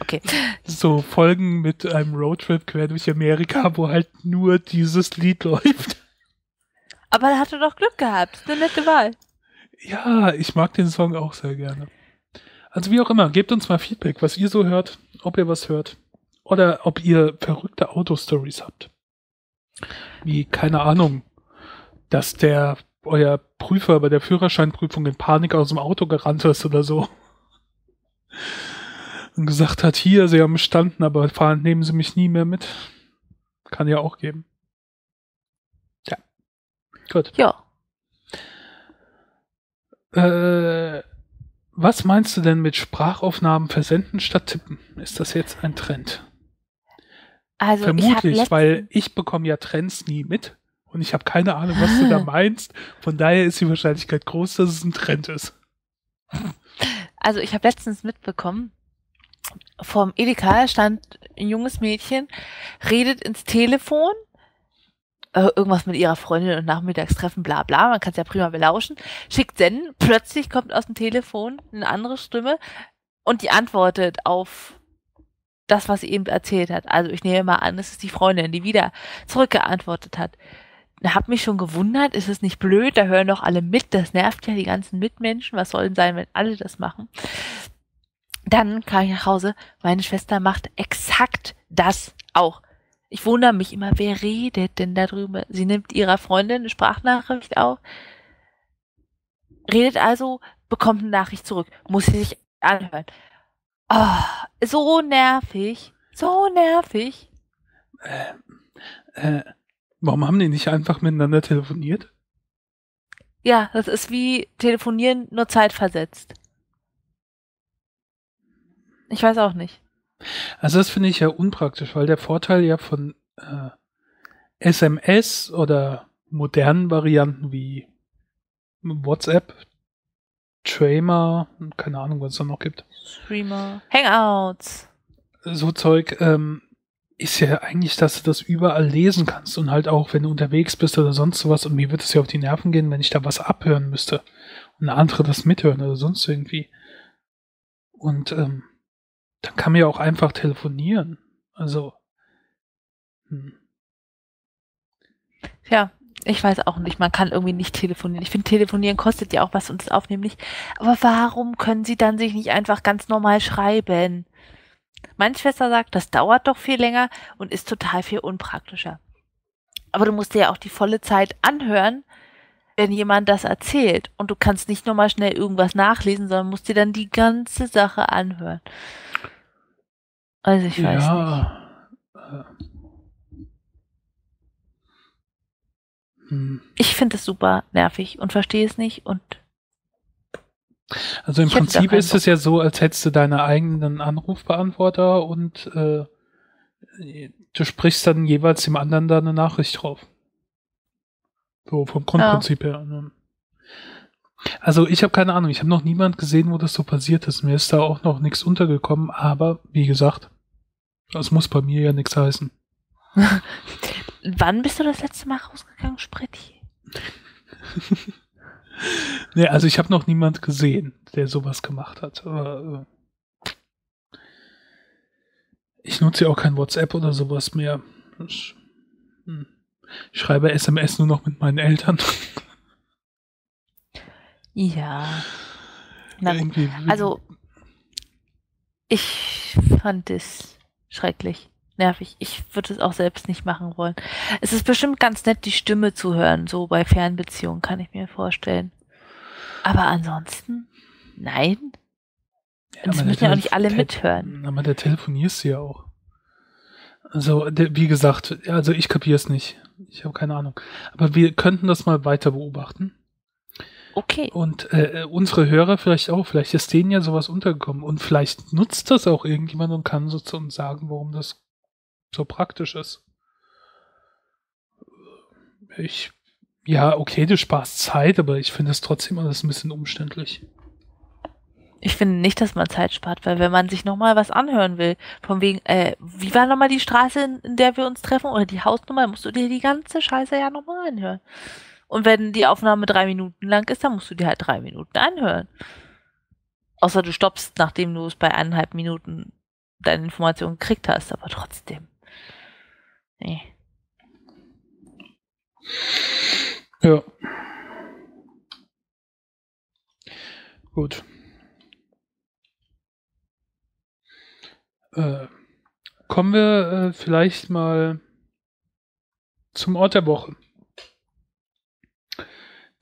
Okay. so Folgen mit einem Roadtrip quer durch Amerika, wo halt nur dieses Lied läuft. Aber er hatte doch Glück gehabt. Eine nette Wahl. Ja, ich mag den Song auch sehr gerne. Also wie auch immer, gebt uns mal Feedback, was ihr so hört, ob ihr was hört. Oder ob ihr verrückte Autostories habt. Wie, keine Ahnung, dass der euer Prüfer bei der Führerscheinprüfung in Panik aus dem Auto gerannt ist oder so. Und gesagt hat, hier, sie haben bestanden, aber fahren, nehmen sie mich nie mehr mit. Kann ja auch geben. Gut. Ja. Äh, was meinst du denn mit Sprachaufnahmen versenden statt tippen? Ist das jetzt ein Trend? Also ich Vermutlich, letzt- weil ich bekomme ja Trends nie mit und ich habe keine Ahnung, was du da meinst. Von daher ist die Wahrscheinlichkeit groß, dass es ein Trend ist. Also ich habe letztens mitbekommen, vom Edeka stand ein junges Mädchen, redet ins Telefon, äh, irgendwas mit ihrer Freundin und Nachmittagstreffen, bla bla, man kann es ja prima belauschen, schickt senden, plötzlich kommt aus dem Telefon eine andere Stimme und die antwortet auf das, was sie eben erzählt hat. Also ich nehme mal an, es ist die Freundin, die wieder zurückgeantwortet hat. Hab mich schon gewundert, ist es nicht blöd, da hören doch alle mit, das nervt ja die ganzen Mitmenschen, was soll denn sein, wenn alle das machen? Dann kam ich nach Hause, meine Schwester macht exakt das auch. Ich wundere mich immer, wer redet denn darüber? Sie nimmt ihrer Freundin eine Sprachnachricht auf, redet also, bekommt eine Nachricht zurück, muss sie sich anhören. Oh, so nervig, so nervig. Äh, äh, warum haben die nicht einfach miteinander telefoniert? Ja, das ist wie telefonieren, nur zeitversetzt. Ich weiß auch nicht. Also das finde ich ja unpraktisch, weil der Vorteil ja von äh, SMS oder modernen Varianten wie WhatsApp, Tramer, keine Ahnung, was es da noch gibt. Streamer, Hangouts. So Zeug ähm, ist ja eigentlich, dass du das überall lesen kannst und halt auch, wenn du unterwegs bist oder sonst sowas und mir wird es ja auf die Nerven gehen, wenn ich da was abhören müsste und andere das mithören oder sonst irgendwie. Und ähm, dann kann man ja auch einfach telefonieren. Also. Hm. Ja, ich weiß auch nicht, man kann irgendwie nicht telefonieren. Ich finde, telefonieren kostet ja auch was und das Aufnehmen nicht. Aber warum können sie dann sich nicht einfach ganz normal schreiben? Meine Schwester sagt, das dauert doch viel länger und ist total viel unpraktischer. Aber du musst dir ja auch die volle Zeit anhören, wenn jemand das erzählt. Und du kannst nicht nochmal schnell irgendwas nachlesen, sondern musst dir dann die ganze Sache anhören. Also ich weiß ja, nicht. Äh, hm. Ich finde es super nervig und verstehe es nicht und also im Prinzip ist es ja so, als hättest du deine eigenen Anrufbeantworter und äh, du sprichst dann jeweils dem anderen da eine Nachricht drauf. So vom Grundprinzip ja. her. Also ich habe keine Ahnung, ich habe noch niemand gesehen, wo das so passiert ist. Mir ist da auch noch nichts untergekommen, aber wie gesagt, das muss bei mir ja nichts heißen. Wann bist du das letzte Mal rausgegangen, Spritti? nee, also ich habe noch niemand gesehen, der sowas gemacht hat. Aber, äh, ich nutze ja auch kein WhatsApp oder sowas mehr. Ich, hm. ich schreibe SMS nur noch mit meinen Eltern. Ja. Na, also ich fand es schrecklich, nervig. Ich würde es auch selbst nicht machen wollen. Es ist bestimmt ganz nett, die Stimme zu hören, so bei Fernbeziehungen, kann ich mir vorstellen. Aber ansonsten, nein. Ja, das müssen ja auch nicht alle mithören. Aber der telefonierst du ja auch. Also, der, wie gesagt, also ich kapiere es nicht. Ich habe keine Ahnung. Aber wir könnten das mal weiter beobachten. Okay. Und äh, unsere Hörer vielleicht auch, vielleicht ist denen ja sowas untergekommen und vielleicht nutzt das auch irgendjemand und kann sozusagen sagen, warum das so praktisch ist. Ich, ja, okay, du sparst Zeit, aber ich finde es trotzdem alles ein bisschen umständlich. Ich finde nicht, dass man Zeit spart, weil wenn man sich nochmal was anhören will, von wegen, äh, wie war nochmal die Straße, in, in der wir uns treffen, oder die Hausnummer, musst du dir die ganze Scheiße ja nochmal anhören. Und wenn die Aufnahme drei Minuten lang ist, dann musst du dir halt drei Minuten anhören. Außer du stoppst, nachdem du es bei eineinhalb Minuten deine Information gekriegt hast, aber trotzdem. Nee. Ja. Gut. Äh, kommen wir äh, vielleicht mal zum Ort der Woche.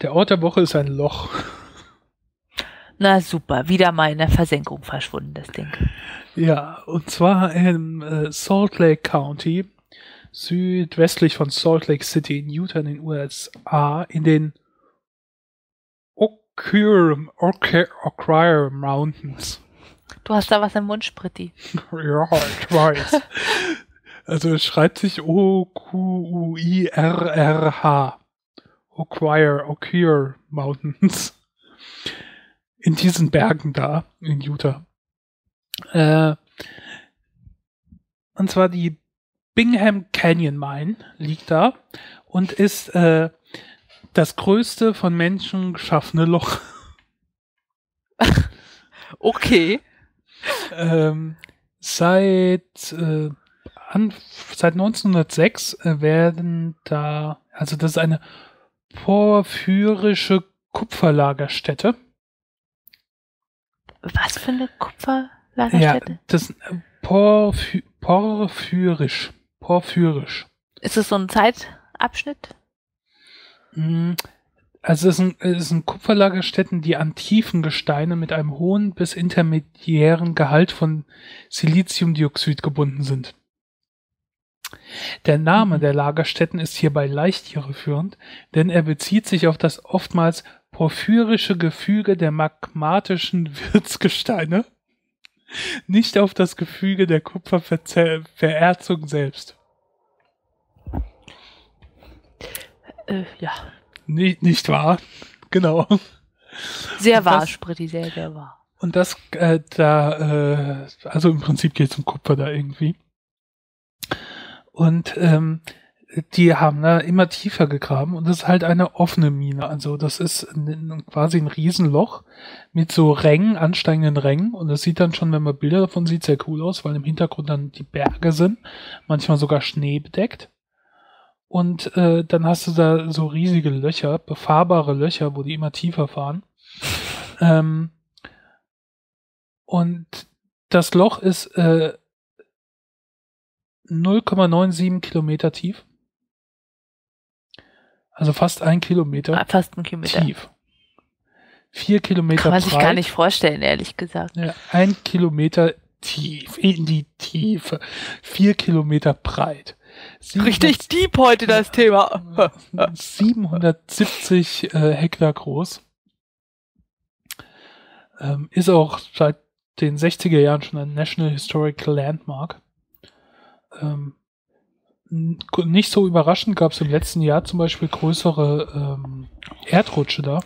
Der Ort der Woche ist ein Loch. Na super, wieder mal in der Versenkung verschwunden, das Ding. Ja, und zwar im äh, Salt Lake County, südwestlich von Salt Lake City in Utah in den USA, in den Ocquire Mountains. Du hast da was im Mund, Spritti. ja, ich weiß. also es schreibt sich O-Q-U-I-R-R-H. Oquire, Oquire Mountains. In diesen Bergen da in Utah. Äh, und zwar die Bingham Canyon Mine liegt da und ist äh, das größte von Menschen geschaffene Loch. okay. Ähm, seit, äh, an, seit 1906 äh, werden da, also das ist eine porphyrische Kupferlagerstätte. Was für eine Kupfer? Lagerstätte? Ja, das äh, Porphy porphyrisch. Porphyrisch. Ist es so ein Zeitabschnitt? Mm, Also es sind, es sind Kupferlagerstätten, die an tiefen Gesteine mit einem hohen bis intermediären Gehalt von Siliziumdioxid gebunden sind. Der Name Mhm. der Lagerstätten ist hierbei leicht irreführend, denn er bezieht sich auf das oftmals porphyrische Gefüge der magmatischen Wirtsgesteine, nicht auf das Gefüge der Kupfervererzung selbst. Äh, ja. Nicht, nicht wahr? Genau. Sehr wahr, das- Spritti, sehr, sehr wahr. Und das, äh, da, äh, also im Prinzip geht es um Kupfer da irgendwie. Und ähm, die haben da immer tiefer gegraben und das ist halt eine offene Mine. Also das ist quasi ein Riesenloch mit so Rängen, ansteigenden Rängen. Und das sieht dann schon, wenn man Bilder davon sieht, sehr cool aus, weil im Hintergrund dann die Berge sind, manchmal sogar Schnee bedeckt. Und äh, dann hast du da so riesige Löcher, befahrbare Löcher, wo die immer tiefer fahren. Ähm, und das Loch ist äh, 0,97 Kilometer tief. Also fast ein Kilometer Ah, Fast ein Kilometer. tief. Vier Kilometer Kann man sich breit. gar nicht vorstellen, ehrlich gesagt. Ja, ein Kilometer tief, in die Tiefe. Vier Kilometer breit. 700 deep heute das Thema. 770 äh, Hektar groß. Ähm, ist auch seit den 60er Jahren schon ein National Historical Landmark. Ähm, nicht so überraschend gab es im letzten Jahr zum Beispiel größere ähm, Erdrutsche da.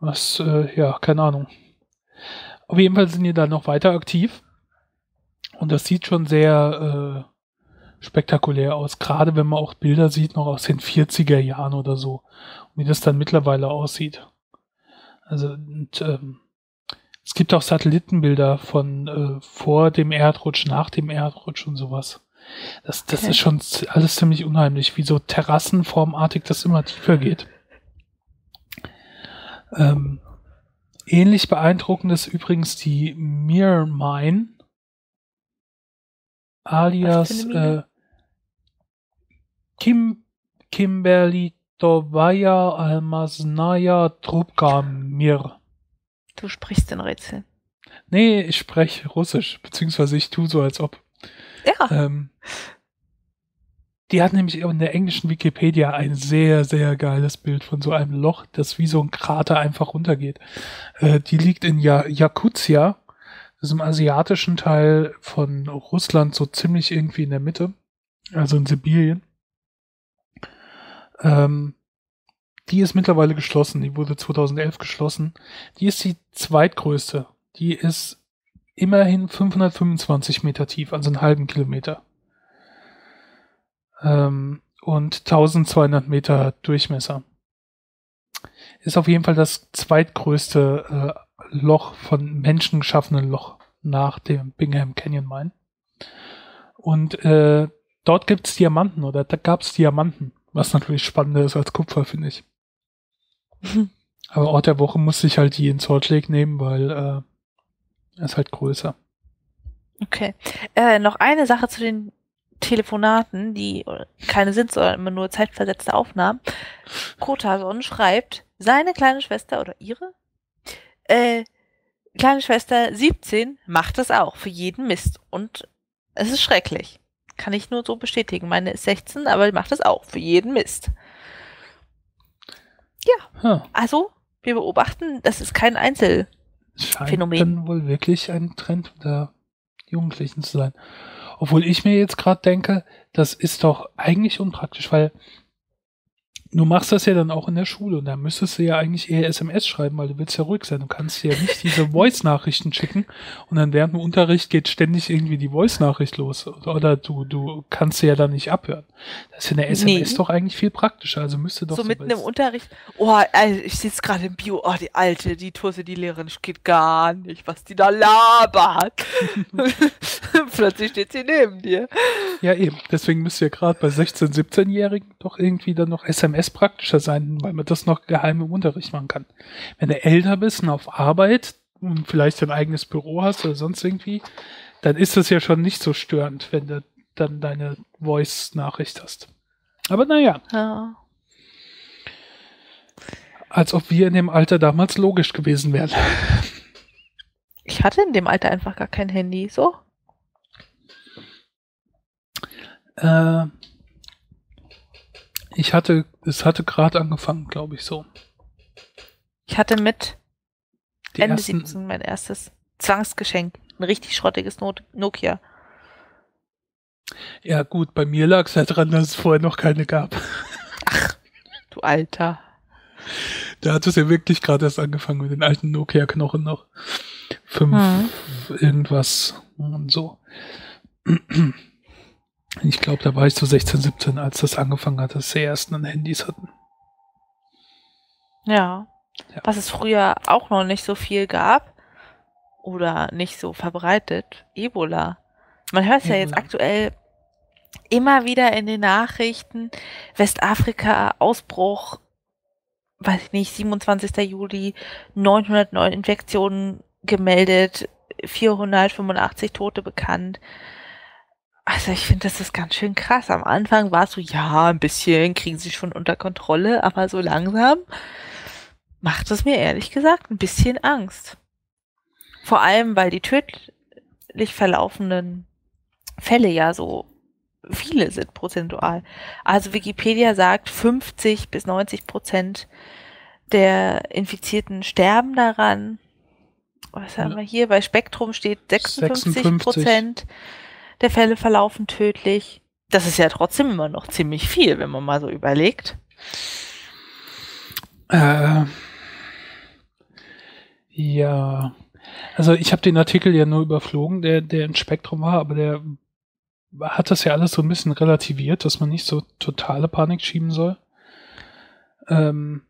Was, äh, ja, keine Ahnung. Auf jeden Fall sind die da noch weiter aktiv. Und das sieht schon sehr äh, spektakulär aus, gerade wenn man auch Bilder sieht, noch aus den 40er Jahren oder so, wie das dann mittlerweile aussieht. Also, und, ähm, es gibt auch Satellitenbilder von äh, vor dem Erdrutsch, nach dem Erdrutsch und sowas. Das, das Okay. ist schon alles ziemlich unheimlich, wie so terrassenformartig das immer tiefer geht. Ähm, ähnlich beeindruckend ist übrigens die Mir Mine, alias äh, Kim, Kimberly Tovaya Almaznaya Trubka Mir. Du sprichst in Rätsel. Nee, ich spreche Russisch, beziehungsweise ich tue so, als ob. Ja. Ähm, die hat nämlich in der englischen Wikipedia ein sehr, sehr geiles Bild von so einem Loch, das wie so ein Krater einfach runtergeht. Äh, die liegt in ja Jakutia, das ist im asiatischen Teil von Russland, so ziemlich irgendwie in der Mitte, also in Sibirien. Ähm, die ist mittlerweile geschlossen, die wurde 2011 geschlossen. Die ist die zweitgrößte. Die ist immerhin 525 Meter tief, also einen halben Kilometer. Ähm, und 1200 Meter Durchmesser. Ist auf jeden Fall das zweitgrößte äh, Loch von Menschen geschaffenen Loch nach dem Bingham Canyon Mine. Und äh, dort gibt's Diamanten oder da gab's Diamanten, was natürlich spannender ist als Kupfer, finde ich. Aber Ort der Woche musste ich halt die in Salt Lake nehmen, weil äh, er ist halt größer. Okay. Äh, noch eine Sache zu den Telefonaten, die äh, keine sind, sondern immer nur zeitversetzte Aufnahmen. Kotason schreibt, seine kleine Schwester oder ihre äh, kleine Schwester 17 macht das auch für jeden Mist. Und es ist schrecklich. Kann ich nur so bestätigen. Meine ist 16, aber macht das auch für jeden Mist. Ha, Also, wir beobachten, das ist kein Einzel. scheint dann wohl wirklich ein Trend der Jugendlichen zu sein. Obwohl ich mir jetzt gerade denke, das ist doch eigentlich unpraktisch, weil du machst das ja dann auch in der Schule und da müsstest du ja eigentlich eher SMS schreiben, weil du willst ja ruhig sein. Du kannst ja nicht diese Voice-Nachrichten schicken und dann während dem Unterricht geht ständig irgendwie die Voice-Nachricht los. Oder, du, du kannst sie ja dann nicht abhören. Das ist ja eine SMS Nee. doch eigentlich viel praktischer. Also müsste doch so mitten sowas- im Unterricht. Oh, also ich sitze gerade im Bio. Oh, die alte, die Tusse, die Lehrerin, geht gar nicht, was die da labert. Plötzlich steht sie neben dir. Ja, eben. Deswegen müsste ja gerade bei 16-, 17-Jährigen doch irgendwie dann noch SMS praktischer sein, weil man das noch geheim im Unterricht machen kann. Wenn du älter bist und auf Arbeit und vielleicht ein eigenes Büro hast oder sonst irgendwie, dann ist das ja schon nicht so störend, wenn du dann deine Voice-Nachricht hast. Aber naja. Ja. Als ob wir in dem Alter damals logisch gewesen wären. Ich hatte in dem Alter einfach gar kein Handy, so? Äh, ich hatte, es hatte gerade angefangen, glaube ich, so. Ich hatte mit Die Ende ersten, 17 mein erstes Zwangsgeschenk. Ein richtig schrottiges Nokia. Ja, gut, bei mir lag es halt daran, dass es vorher noch keine gab. Ach, du Alter. Da hat es ja wirklich gerade erst angefangen mit den alten Nokia-Knochen noch. Fünf, hm. irgendwas und so. Ich glaube, da war ich so 16, 17, als das angefangen hat, dass sie erst ein Handys hatten. Ja. ja. Was es früher auch noch nicht so viel gab oder nicht so verbreitet, Ebola. Man hört es ja jetzt aktuell immer wieder in den Nachrichten, Westafrika, Ausbruch, weiß ich nicht, 27. Juli, 909 Infektionen gemeldet, 485 Tote bekannt. Also ich finde, das ist ganz schön krass. Am Anfang war es so, ja, ein bisschen kriegen sie schon unter Kontrolle, aber so langsam macht es mir ehrlich gesagt ein bisschen Angst. Vor allem, weil die tödlich verlaufenden Fälle ja so viele sind prozentual. Also Wikipedia sagt, 50 bis 90 Prozent der Infizierten sterben daran. Was haben wir hier? Bei Spektrum steht 56 Prozent der Fälle verlaufen tödlich. Das ist ja trotzdem immer noch ziemlich viel, wenn man mal so überlegt. Äh, ja. Also ich habe den Artikel ja nur überflogen, der, der im Spektrum war, aber der hat das ja alles so ein bisschen relativiert, dass man nicht so totale Panik schieben soll. Ähm,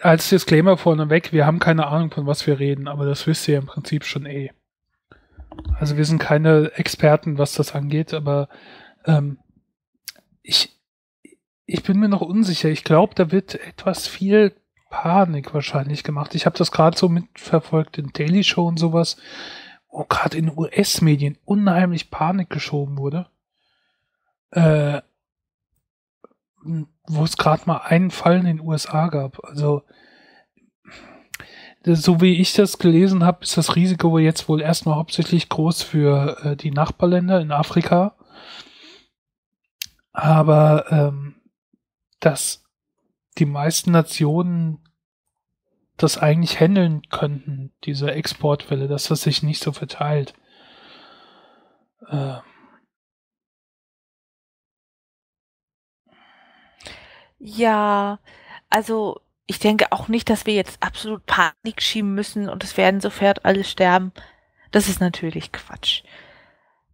als Disclaimer vorneweg, wir haben keine Ahnung, von was wir reden, aber das wisst ihr ja im Prinzip schon eh. Also wir sind keine Experten, was das angeht, aber ähm, ich, ich bin mir noch unsicher. Ich glaube, da wird etwas viel Panik wahrscheinlich gemacht. Ich habe das gerade so mitverfolgt in Daily Show und sowas, wo gerade in US-Medien unheimlich Panik geschoben wurde. Äh, wo es gerade mal einen Fall in den USA gab. Also so wie ich das gelesen habe, ist das Risiko jetzt wohl erstmal hauptsächlich groß für äh, die Nachbarländer in Afrika. Aber ähm, dass die meisten Nationen das eigentlich handeln könnten, diese Exportwelle, dass das sich nicht so verteilt. Äh. Ja, also ich denke auch nicht, dass wir jetzt absolut Panik schieben müssen und es werden sofort alle sterben. Das ist natürlich Quatsch.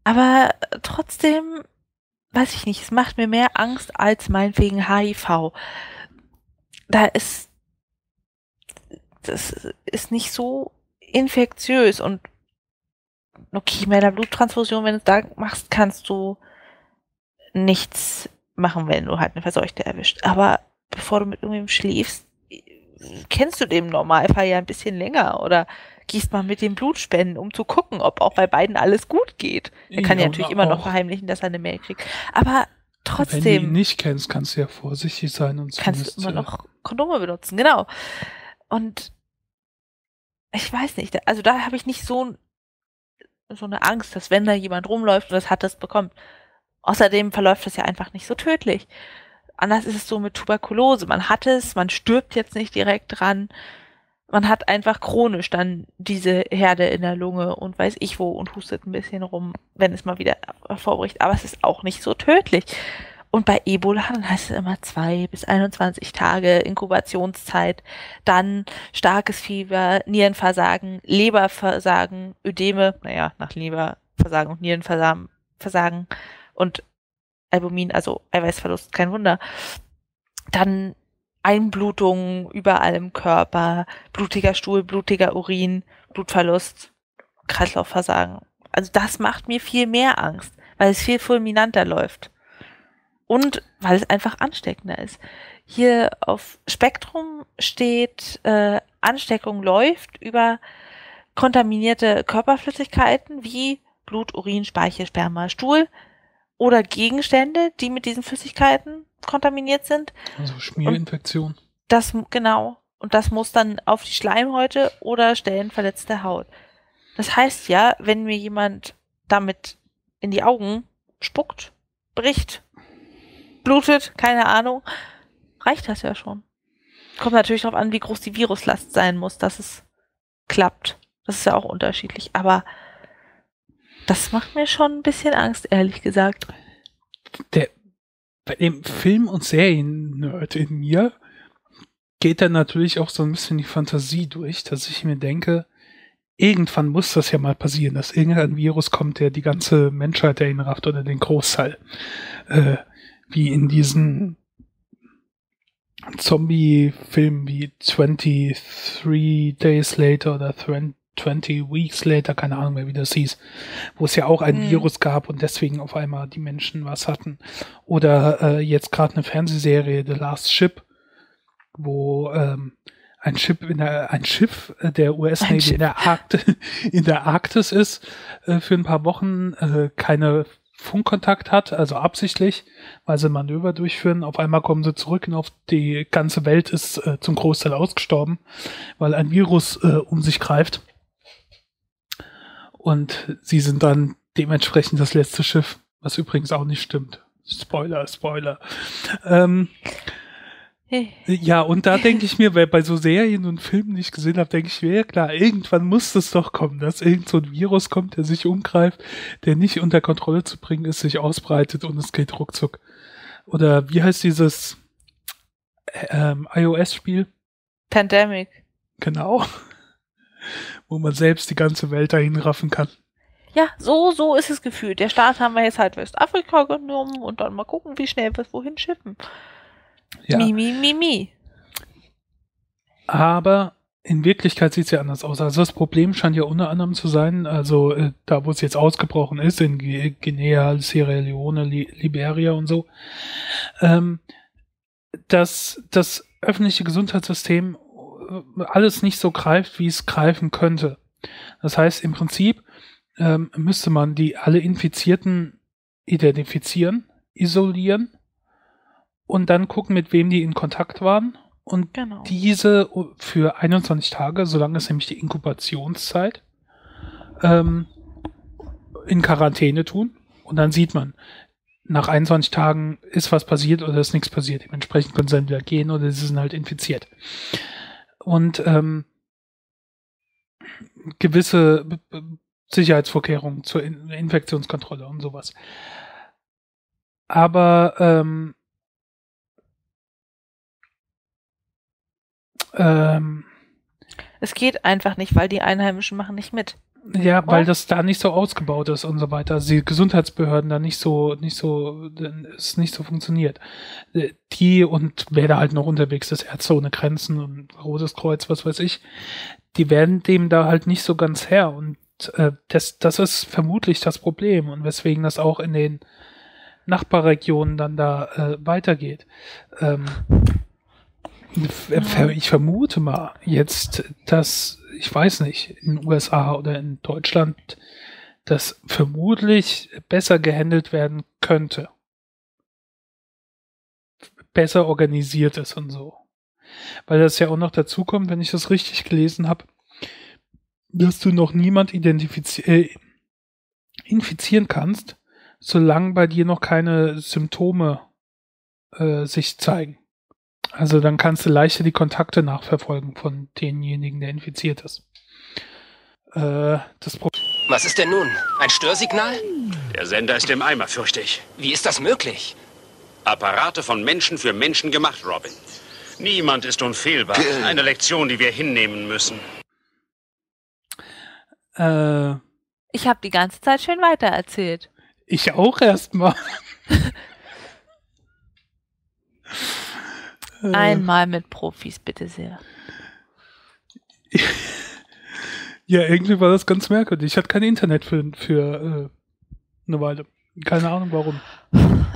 Aber trotzdem, weiß ich nicht, es macht mir mehr Angst als meinetwegen HIV. Da ist, das ist nicht so infektiös und okay, mit der Bluttransfusion, wenn du es da machst, kannst du nichts machen, wenn du halt eine Verseuchte erwischt. Aber bevor du mit irgendjemandem schläfst, kennst du den im Normalfall ja ein bisschen länger oder gießt mal mit dem Blutspenden, um zu gucken, ob auch bei beiden alles gut geht. Er kann ja, ja natürlich immer noch verheimlichen, dass er eine Mail kriegt. Aber trotzdem. Wenn du ihn nicht kennst, kannst du ja vorsichtig sein und kannst du immer noch Kondome benutzen, genau. Und ich weiß nicht, also da habe ich nicht so, so eine Angst, dass wenn da jemand rumläuft und das hat, das bekommt. Außerdem verläuft das ja einfach nicht so tödlich. Anders ist es so mit Tuberkulose. Man hat es, man stirbt jetzt nicht direkt dran. Man hat einfach chronisch dann diese Herde in der Lunge und weiß ich wo und hustet ein bisschen rum, wenn es mal wieder hervorbricht. Aber es ist auch nicht so tödlich. Und bei Ebola, dann heißt es immer zwei bis 21 Tage Inkubationszeit, dann starkes Fieber, Nierenversagen, Leberversagen, Ödeme, naja, nach Leberversagen und Nierenversagen Versagen und Albumin, also Eiweißverlust, kein Wunder. Dann Einblutungen überall im Körper, blutiger Stuhl, blutiger Urin, Blutverlust, Kreislaufversagen. Also das macht mir viel mehr Angst, weil es viel fulminanter läuft. Und weil es einfach ansteckender ist. Hier auf Spektrum steht, äh, Ansteckung läuft über kontaminierte Körperflüssigkeiten wie Blut, Urin, Speichel, Sperma, Stuhl oder Gegenstände, die mit diesen Flüssigkeiten kontaminiert sind. Also Schmierinfektion. Das genau. Und das muss dann auf die Schleimhäute oder Stellen verletzter Haut. Das heißt ja, wenn mir jemand damit in die Augen spuckt, bricht, blutet, keine Ahnung, reicht das ja schon. Kommt natürlich darauf an, wie groß die Viruslast sein muss, dass es klappt. Das ist ja auch unterschiedlich. Aber das macht mir schon ein bisschen Angst, ehrlich gesagt. Der, bei dem Film- und Serien-Nerd in mir geht dann natürlich auch so ein bisschen die Fantasie durch, dass ich mir denke, irgendwann muss das ja mal passieren, dass irgendein Virus kommt, der die ganze Menschheit dahin rafft oder den Großteil. Äh, wie in diesen Zombie-Filmen wie 23 Days Later oder 20 Weeks Later, keine Ahnung mehr, wie das hieß, wo es ja auch ein mhm. Virus gab und deswegen auf einmal die Menschen was hatten. Oder äh, jetzt gerade eine Fernsehserie, The Last Ship, wo ähm, ein Schiff in der ein Schiff der US Navy in der, Arktis, in der Arktis ist äh, für ein paar Wochen äh, keine Funkkontakt hat, also absichtlich, weil sie Manöver durchführen. Auf einmal kommen sie zurück und auf die ganze Welt ist äh, zum Großteil ausgestorben, weil ein Virus äh, um sich greift. Und sie sind dann dementsprechend das letzte Schiff, was übrigens auch nicht stimmt. Spoiler, Spoiler. Ähm, ja, und da denke ich mir, weil bei so Serien und Filmen, die ich gesehen habe, denke ich mir, ja klar, irgendwann muss das doch kommen, dass irgend so ein Virus kommt, der sich umgreift, der nicht unter Kontrolle zu bringen ist, sich ausbreitet und es geht ruckzuck. Oder wie heißt dieses ähm, iOS-Spiel? Pandemic. Genau. Wo man selbst die ganze Welt dahin raffen kann. Ja, so, so ist es gefühlt. Der Staat haben wir jetzt halt Westafrika genommen und dann mal gucken, wie schnell wir es wohin schiffen. Ja. Mi, mi, mi, mi. Aber in Wirklichkeit sieht es ja anders aus. Also das Problem scheint ja unter anderem zu sein, also äh, da wo es jetzt ausgebrochen ist, in Guinea, Sierra Leone, Li Liberia und so, ähm, dass das öffentliche Gesundheitssystem alles nicht so greift, wie es greifen könnte. Das heißt, im Prinzip ähm, müsste man die alle Infizierten identifizieren, isolieren und dann gucken, mit wem die in Kontakt waren und genau. diese für 21 Tage, solange ist nämlich die Inkubationszeit, ähm, in Quarantäne tun und dann sieht man, nach 21 Tagen ist was passiert oder ist nichts passiert. Dementsprechend können sie dann wieder gehen oder sie sind halt infiziert. Und ähm, gewisse Sicherheitsvorkehrungen zur Infektionskontrolle und sowas. Aber ähm, Ähm, es geht einfach nicht, weil die Einheimischen machen nicht mit. Ja, oh. weil das da nicht so ausgebaut ist und so weiter. Also die Gesundheitsbehörden da nicht so, nicht so, es nicht so funktioniert. Die und wer da halt noch unterwegs ist, Ärzte ohne Grenzen und Rotes Kreuz, was weiß ich, die werden dem da halt nicht so ganz her und äh, das, das ist vermutlich das Problem und weswegen das auch in den Nachbarregionen dann da äh, weitergeht. Ähm, ich vermute mal jetzt, dass, ich weiß nicht, in den USA oder in Deutschland das vermutlich besser gehandelt werden könnte. Besser organisiert ist und so. Weil das ja auch noch dazu kommt, wenn ich das richtig gelesen habe, dass du noch niemand äh, infizieren kannst, solange bei dir noch keine Symptome äh, sich zeigen. Also dann kannst du leichter die Kontakte nachverfolgen von denjenigen, der infiziert ist. Äh, das Pro Was ist denn nun? Ein Störsignal? Der Sender ist im Eimer, fürchte ich. Wie ist das möglich? Apparate von Menschen für Menschen gemacht, Robin. Niemand ist unfehlbar. Eine Lektion, die wir hinnehmen müssen. Äh, ich habe die ganze Zeit schön weitererzählt. Ich auch erstmal. Äh. Einmal mit Profis, bitte sehr. ja, irgendwie war das ganz merkwürdig. Ich hatte kein Internet für, für äh, eine Weile. Keine Ahnung warum.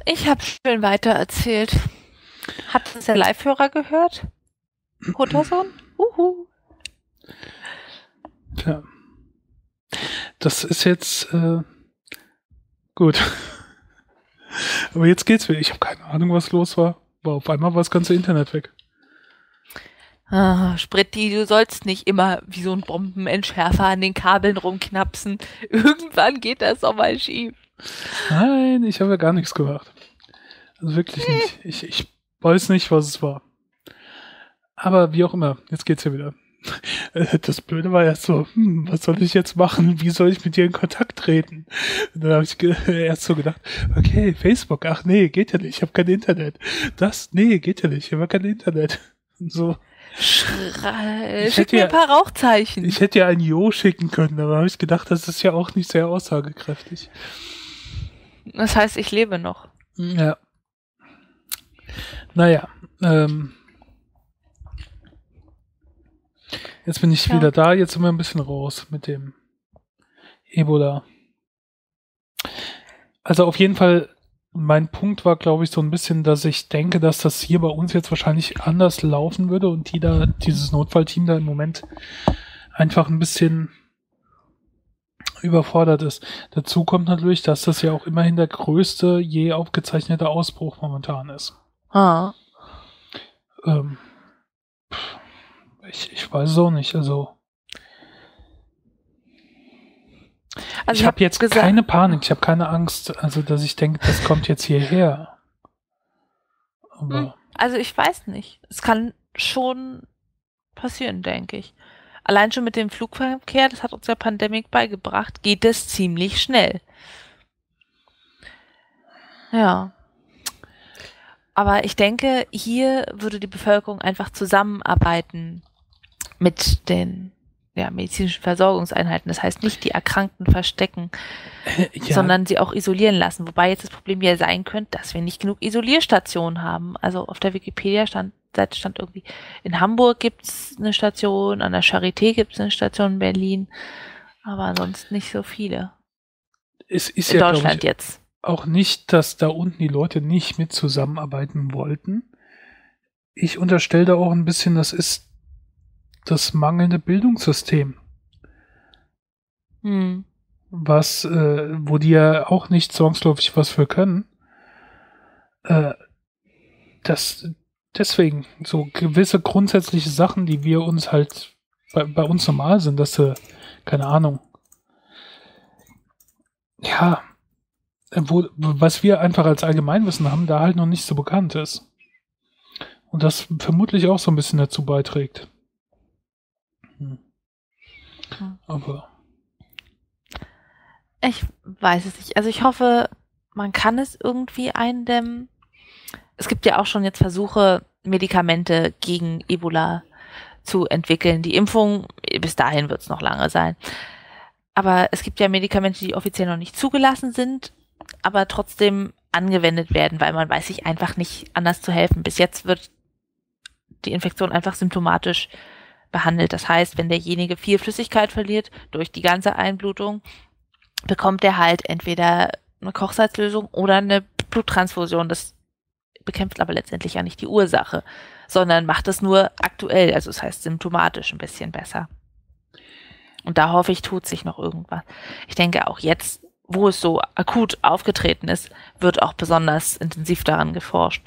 Ich habe schön weiter erzählt. Hat es der Live-Hörer gehört? Muttersohn? Uhu. Tja. das ist jetzt äh, gut. Aber jetzt geht's wieder. Ich habe keine Ahnung, was los war. Aber auf einmal war das ganze Internet weg. Ah, Spritti, du sollst nicht immer wie so ein Bombenentschärfer an den Kabeln rumknapsen. Irgendwann geht das auch mal schief. Nein, ich habe ja gar nichts gemacht. Also wirklich nicht. Ich, ich weiß nicht, was es war. Aber wie auch immer, jetzt geht's ja wieder. Das Blöde war erst so, hm, was soll ich jetzt machen? Wie soll ich mit dir in Kontakt treten? Und dann habe ich erst so gedacht, okay, Facebook, ach nee, geht ja nicht, ich habe kein Internet. Das, nee, geht ja nicht, ich habe kein Internet. Und so. Schrei, schick mir ein paar Rauchzeichen. Ich hätte ja ein Jo schicken können, aber habe ich gedacht, das ist ja auch nicht sehr aussagekräftig. Das heißt, ich lebe noch. Ja. Naja, ähm, jetzt bin ich ja. wieder da, jetzt sind wir ein bisschen raus mit dem Ebola. Also auf jeden Fall mein Punkt war, glaube ich, so ein bisschen, dass ich denke, dass das hier bei uns jetzt wahrscheinlich anders laufen würde und die da, dieses Notfallteam da im Moment einfach ein bisschen überfordert ist. Dazu kommt natürlich, dass das ja auch immerhin der größte je aufgezeichnete Ausbruch momentan ist. Ah. Ähm, ich, ich weiß es auch nicht, also Also ich habe hab jetzt gesagt, keine Panik, ich habe keine Angst, also dass ich denke, das kommt jetzt hierher. Aber hm, also ich weiß nicht. Es kann schon passieren, denke ich. Allein schon mit dem Flugverkehr, das hat uns ja Pandemik beigebracht, geht es ziemlich schnell. Ja. Aber ich denke, hier würde die Bevölkerung einfach zusammenarbeiten mit den ja, medizinischen Versorgungseinheiten. Das heißt nicht die Erkrankten verstecken, ja. sondern sie auch isolieren lassen. Wobei jetzt das Problem ja sein könnte, dass wir nicht genug Isolierstationen haben. Also auf der Wikipedia stand, stand irgendwie, in Hamburg gibt's eine Station, an der Charité gibt's eine Station in Berlin, aber sonst nicht so viele. Es ist in ja, Deutschland ich, jetzt. Auch nicht, dass da unten die Leute nicht mit zusammenarbeiten wollten. Ich unterstelle da auch ein bisschen, das ist das mangelnde Bildungssystem. Hm. Was, äh, wo die ja auch nicht zwangsläufig was für können. Äh, das, deswegen, so gewisse grundsätzliche Sachen, die wir uns halt bei, bei uns normal sind, dass sie, keine Ahnung, ja, wo, was wir einfach als Allgemeinwissen haben, da halt noch nicht so bekannt ist. Und das vermutlich auch so ein bisschen dazu beiträgt. Aber. Ich weiß es nicht. Also ich hoffe, man kann es irgendwie eindämmen. Es gibt ja auch schon jetzt Versuche, Medikamente gegen Ebola zu entwickeln. Die Impfung, bis dahin wird es noch lange sein. Aber es gibt ja Medikamente, die offiziell noch nicht zugelassen sind, aber trotzdem angewendet werden, weil man weiß sich einfach nicht anders zu helfen. Bis jetzt wird die Infektion einfach symptomatisch behandelt. Das heißt, wenn derjenige viel Flüssigkeit verliert durch die ganze Einblutung, bekommt er halt entweder eine Kochsalzlösung oder eine Bluttransfusion. Das bekämpft aber letztendlich ja nicht die Ursache, sondern macht es nur aktuell, also das heißt symptomatisch ein bisschen besser. Und da hoffe ich, tut sich noch irgendwas. Ich denke auch jetzt, wo es so akut aufgetreten ist, wird auch besonders intensiv daran geforscht,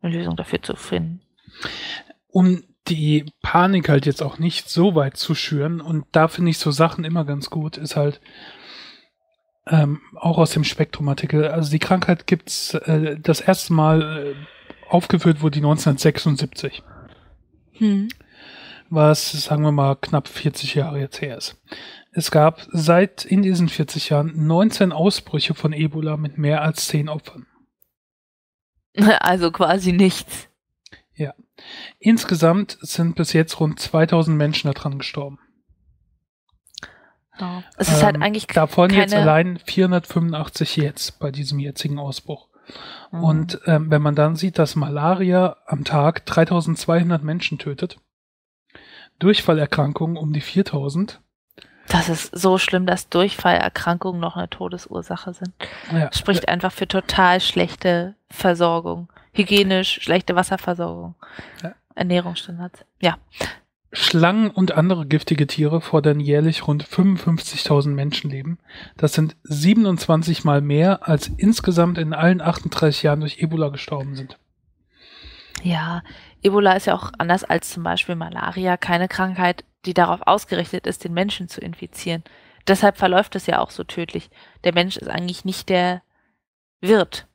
eine Lösung dafür zu finden. Um die Panik halt jetzt auch nicht so weit zu schüren. Und da finde ich so Sachen immer ganz gut, ist halt ähm, auch aus dem Spektrum-Artikel. Also die Krankheit gibt's äh, das erste Mal äh, aufgeführt wurde die 1976. Hm. Was, sagen wir mal, knapp 40 Jahre jetzt her ist. Es gab seit in diesen 40 Jahren 19 Ausbrüche von Ebola mit mehr als 10 Opfern. Also quasi nichts. Ja. Insgesamt sind bis jetzt rund 2000 Menschen daran gestorben. Oh. Es ist halt ähm, halt eigentlich davon keine... jetzt allein 485 jetzt bei diesem jetzigen Ausbruch. Mhm. Und ähm, wenn man dann sieht, dass Malaria am Tag 3200 Menschen tötet, Durchfallerkrankungen um die 4000. Das ist so schlimm, dass Durchfallerkrankungen noch eine Todesursache sind. Ja. Spricht einfach für total schlechte Versorgung hygienisch, schlechte Wasserversorgung, ja. Ernährungsstandards. Ja. Schlangen und andere giftige Tiere fordern jährlich rund 55.000 Menschenleben. Das sind 27 mal mehr, als insgesamt in allen 38 Jahren durch Ebola gestorben sind. Ja, Ebola ist ja auch anders als zum Beispiel Malaria keine Krankheit, die darauf ausgerichtet ist, den Menschen zu infizieren. Deshalb verläuft es ja auch so tödlich. Der Mensch ist eigentlich nicht der Wirt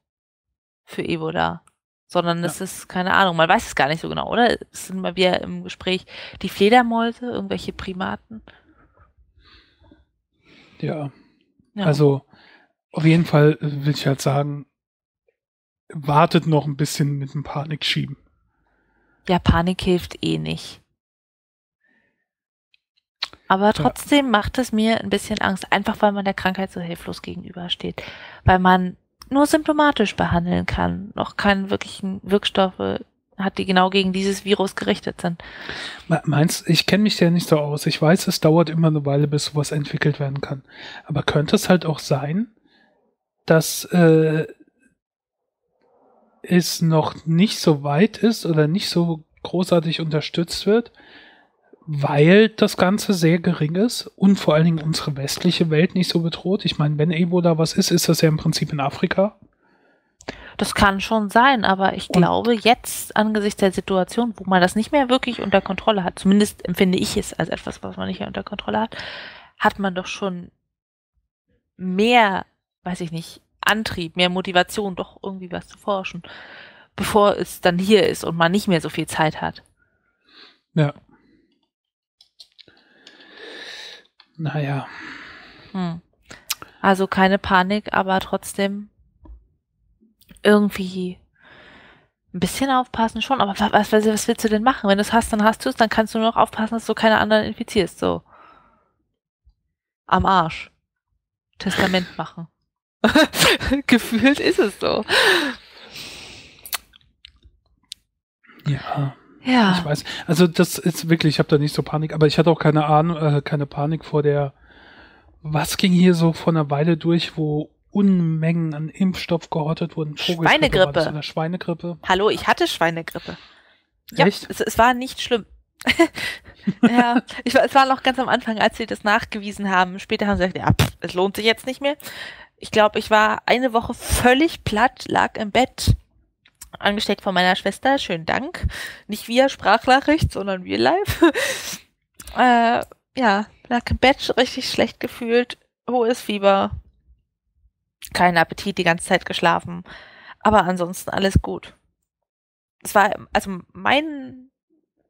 für Ebola sondern ja. es ist, keine Ahnung, man weiß es gar nicht so genau, oder? Es sind mal wieder im Gespräch die Fledermäuse, irgendwelche Primaten. Ja. ja. Also, auf jeden Fall will ich halt sagen, wartet noch ein bisschen mit dem Panik schieben. Ja, Panik hilft eh nicht. Aber trotzdem ja. macht es mir ein bisschen Angst, einfach weil man der Krankheit so hilflos gegenübersteht. Weil man nur symptomatisch behandeln kann, noch keine wirklichen Wirkstoffe hat, die genau gegen dieses Virus gerichtet sind. Meinst ich kenne mich ja nicht so aus. Ich weiß, es dauert immer eine Weile, bis sowas entwickelt werden kann. Aber könnte es halt auch sein, dass äh, es noch nicht so weit ist oder nicht so großartig unterstützt wird, weil das Ganze sehr gering ist und vor allen Dingen unsere westliche Welt nicht so bedroht. Ich meine, wenn Ebola was ist, ist das ja im Prinzip in Afrika. Das kann schon sein, aber ich und glaube, jetzt angesichts der Situation, wo man das nicht mehr wirklich unter Kontrolle hat, zumindest empfinde ich es als etwas, was man nicht mehr unter Kontrolle hat, hat man doch schon mehr, weiß ich nicht, Antrieb, mehr Motivation, doch irgendwie was zu forschen, bevor es dann hier ist und man nicht mehr so viel Zeit hat. Ja. Naja. Hm. Also keine Panik, aber trotzdem irgendwie ein bisschen aufpassen schon. Aber was, was, was willst du denn machen? Wenn du es hast, dann hast du es, dann kannst du nur noch aufpassen, dass du keine anderen infizierst. So. Am Arsch. Testament machen. Gefühlt ist es so. Ja. Ja. Ich weiß. Also das ist wirklich, ich habe da nicht so Panik, aber ich hatte auch keine Ahnung, äh, keine Panik vor der. Was ging hier so vor einer Weile durch, wo Unmengen an Impfstoff gehortet wurden? Schweinegrippe. Oder Schweinegrippe. Hallo, ich hatte Schweinegrippe. Ja, Echt? Es, es war nicht schlimm. ja, ich, es war noch ganz am Anfang, als sie das nachgewiesen haben. Später haben sie gesagt, ja, pff, es lohnt sich jetzt nicht mehr. Ich glaube, ich war eine Woche völlig platt, lag im Bett angesteckt von meiner Schwester. Schönen Dank. Nicht via Sprachnachricht, sondern wir live. äh, ja, lag im Bett, richtig schlecht gefühlt, hohes Fieber, keinen Appetit, die ganze Zeit geschlafen. Aber ansonsten alles gut. Es war, also mein,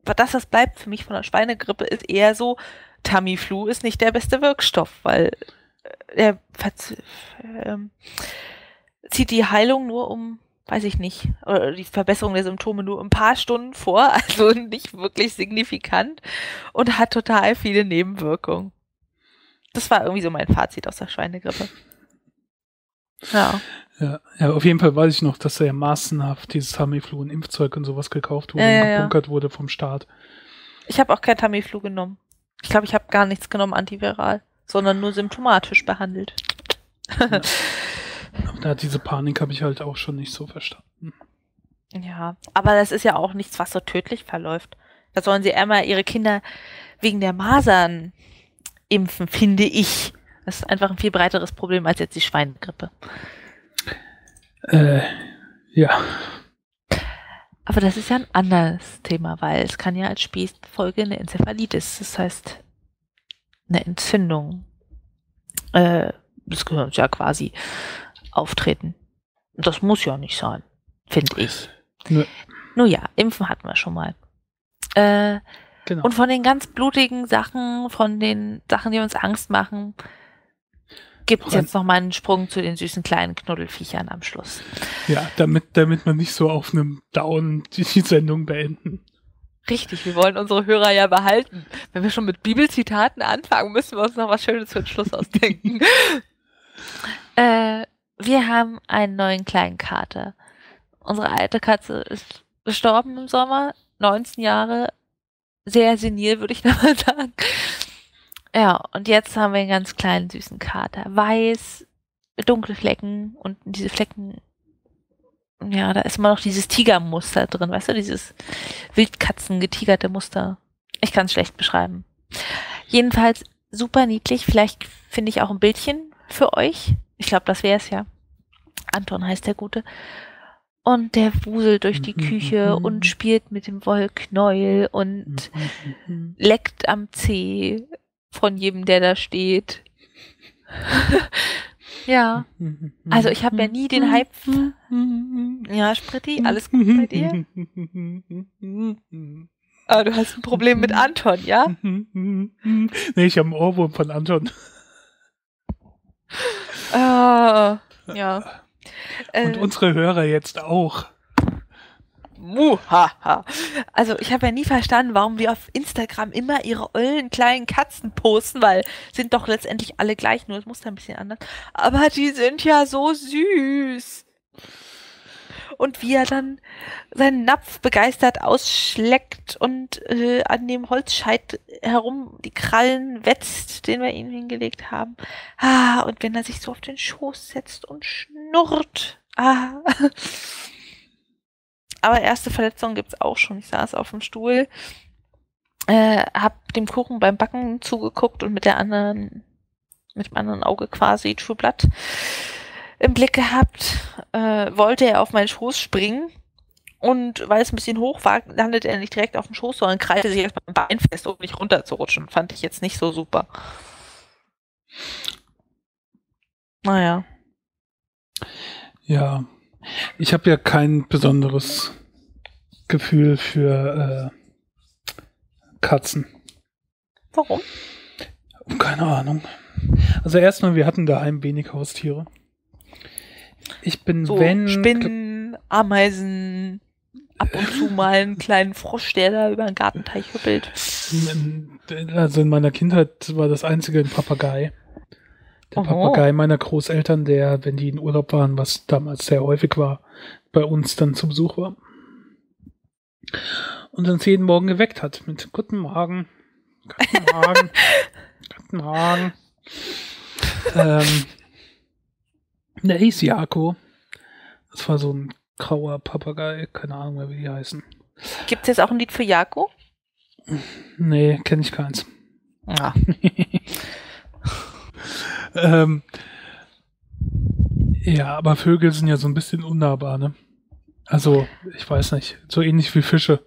das, was bleibt für mich von der Schweinegrippe, ist eher so, Tamiflu ist nicht der beste Wirkstoff, weil er äh, zieht die Heilung nur um weiß ich nicht, oder die Verbesserung der Symptome nur ein paar Stunden vor, also nicht wirklich signifikant und hat total viele Nebenwirkungen. Das war irgendwie so mein Fazit aus der Schweinegrippe. Ja. Ja, ja, auf jeden Fall weiß ich noch, dass er massenhaft dieses Tamiflu und Impfzeug und sowas gekauft wurde ja, und gebunkert ja. wurde vom Staat. Ich habe auch kein Tamiflu genommen. Ich glaube, ich habe gar nichts genommen antiviral, sondern nur symptomatisch behandelt. Ja. Da diese Panik habe ich halt auch schon nicht so verstanden. Ja, aber das ist ja auch nichts, was so tödlich verläuft. Da sollen sie einmal ihre Kinder wegen der Masern impfen, finde ich. Das ist einfach ein viel breiteres Problem als jetzt die Schweinegrippe. Äh, ja. Aber das ist ja ein anderes Thema, weil es kann ja als Spätfolge eine Enzephalitis, das heißt eine Entzündung. Äh, das gehört ja quasi auftreten. Das muss ja nicht sein, finde ich. Nö. Nun ja, impfen hatten wir schon mal. Äh, genau. Und von den ganz blutigen Sachen, von den Sachen, die uns Angst machen, gibt es jetzt noch mal einen Sprung zu den süßen kleinen Knuddelfiechern am Schluss. Ja, damit, damit wir nicht so auf einem Down die Sendung beenden. Richtig, wir wollen unsere Hörer ja behalten. Wenn wir schon mit Bibelzitaten anfangen, müssen wir uns noch was Schönes für den Schluss ausdenken. äh, wir haben einen neuen kleinen Kater. Unsere alte Katze ist gestorben im Sommer, 19 Jahre, sehr senil, würde ich nochmal sagen. Ja, und jetzt haben wir einen ganz kleinen süßen Kater. Weiß, dunkle Flecken und diese Flecken, ja, da ist immer noch dieses Tigermuster drin, weißt du, dieses Wildkatzen getigerte Muster. Ich kann es schlecht beschreiben. Jedenfalls super niedlich. Vielleicht finde ich auch ein Bildchen für euch. Ich glaube, das wäre es ja. Anton heißt der Gute. Und der wuselt durch die Küche und spielt mit dem Wollknäuel und leckt am Zeh von jedem, der da steht. ja. Also ich habe ja nie den Hype. Ja, Spritti, alles gut bei dir? Ah, du hast ein Problem mit Anton, ja? nee, ich habe einen Ohrwurm von Anton. Ah, ja. Und äh, unsere Hörer jetzt auch. Muhaha. Also ich habe ja nie verstanden, warum wir auf Instagram immer ihre ollen kleinen Katzen posten, weil sind doch letztendlich alle gleich, nur das Muster ein bisschen anders. Aber die sind ja so süß. Und wie er dann seinen Napf begeistert ausschleckt und äh, an dem Holzscheit herum die Krallen wetzt, den wir ihm hingelegt haben. Ah, und wenn er sich so auf den Schoß setzt und schnurrt. Ah. Aber erste Verletzungen gibt's auch schon. Ich saß auf dem Stuhl, äh, hab dem Kuchen beim Backen zugeguckt und mit der anderen, mit dem anderen Auge quasi True Blood im Blick gehabt. Äh, wollte er auf meinen Schoß springen und weil es ein bisschen hoch war, landete er nicht direkt auf dem Schoß, sondern krallte sich erst beim Bein fest, um nicht runterzurutschen. Fand ich jetzt nicht so super. Naja. Ja, ich habe ja kein besonderes Gefühl für äh, Katzen. Warum? Keine Ahnung. Also erstmal, wir hatten daheim wenig Haustiere. Ich bin, so, wenn. Spinnen, Ameisen, ab und zu mal einen kleinen Frosch, der da über den Gartenteich hüppelt. Also in meiner Kindheit war das einzige ein Papagei. Der Oho. Papagei meiner Großeltern, der, wenn die in Urlaub waren, was damals sehr häufig war, bei uns dann zu Besuch war. Und uns jeden Morgen geweckt hat mit Guten Morgen. Guten Morgen. Guten Morgen. ähm, der hieß Jako. Das war so ein grauer Papagei, keine Ahnung mehr, wie die heißen. Gibt es jetzt auch ein Lied für Jako? Nee, kenne ich keins. Ah. ähm, ja, aber Vögel sind ja so ein bisschen unnahbar, ne? Also, ich weiß nicht, so ähnlich wie Fische.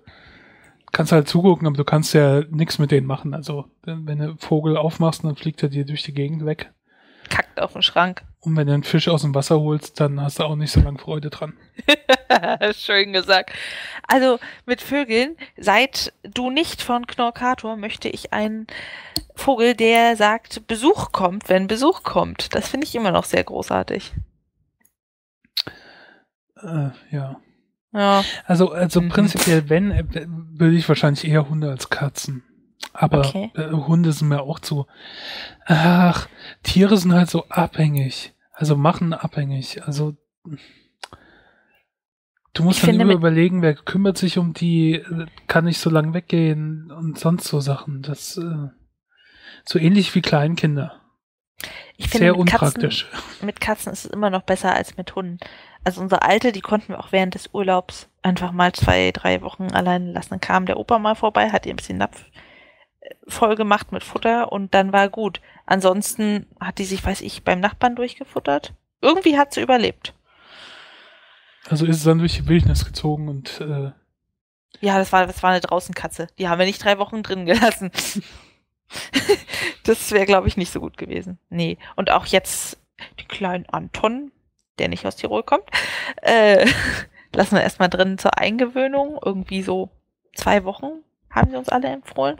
Kannst halt zugucken, aber du kannst ja nichts mit denen machen. Also, wenn du einen Vogel aufmachst, dann fliegt er dir durch die Gegend weg. Kackt auf den Schrank. Und wenn du einen Fisch aus dem Wasser holst, dann hast du auch nicht so lange Freude dran. Schön gesagt. Also mit Vögeln, seit du nicht von Knorkator möchte ich einen Vogel, der sagt, Besuch kommt, wenn Besuch kommt. Das finde ich immer noch sehr großartig. Äh, ja. Ja. Also, also mhm. prinzipiell, wenn, äh, würde ich wahrscheinlich eher Hunde als Katzen. Aber okay. äh, Hunde sind mir auch zu. Ach, Tiere sind halt so abhängig. Also machen abhängig. Also du musst ich dann immer überlegen, wer kümmert sich um die, kann ich so lange weggehen und sonst so Sachen. Das äh, so ähnlich wie Kleinkinder. Ich finde, Sehr mit unpraktisch. Katzen, mit Katzen ist es immer noch besser als mit Hunden. Also unsere Alte, die konnten wir auch während des Urlaubs einfach mal zwei, drei Wochen allein lassen. Dann kam der Opa mal vorbei, hat ihr ein bisschen Napf voll gemacht mit Futter und dann war gut. Ansonsten hat die sich, weiß ich, beim Nachbarn durchgefuttert. Irgendwie hat sie überlebt. Also ist es dann durch die Wildnis gezogen und äh ja, das war, das war eine Draußenkatze. Die haben wir nicht drei Wochen drin gelassen. das wäre, glaube ich, nicht so gut gewesen. Nee. Und auch jetzt die kleinen Anton, der nicht aus Tirol kommt, äh, lassen wir erstmal drin zur Eingewöhnung. Irgendwie so zwei Wochen haben sie uns alle empfohlen.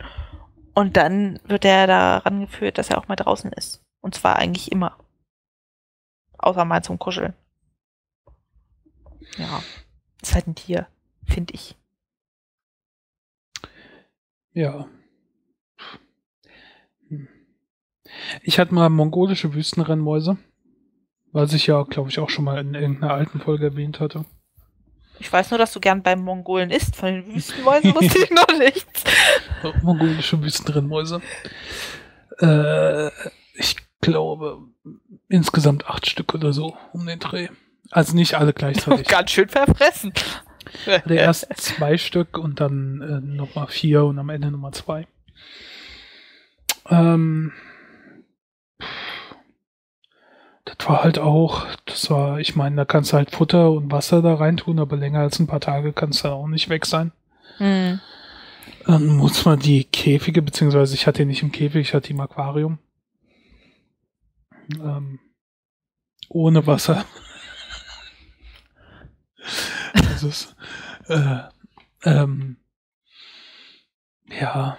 Und dann wird er daran geführt, dass er auch mal draußen ist. Und zwar eigentlich immer. Außer mal zum Kuscheln. Ja. Ist halt ein Tier, finde ich. Ja. Ich hatte mal mongolische Wüstenrennmäuse, was ich ja, glaube ich, auch schon mal in irgendeiner alten Folge erwähnt hatte. Ich weiß nur, dass du gern beim Mongolen isst. Von den Wüstenmäusen wusste ich noch nichts. Mongolische Wüstenrennmäuse. Äh, ich glaube, insgesamt acht Stück oder so um den Dreh. Also nicht alle gleichzeitig. Ganz schön verfressen. Hatte erst zwei Stück und dann äh, nochmal vier und am Ende Nummer zwei. Ähm, das war halt auch, das war, ich meine, da kannst du halt Futter und Wasser da reintun, aber länger als ein paar Tage kannst du auch nicht weg sein. Hm. Dann muss man die Käfige, beziehungsweise ich hatte die nicht im Käfig, ich hatte die im Aquarium. Ähm, ohne Wasser. das ist, äh, ähm, ja,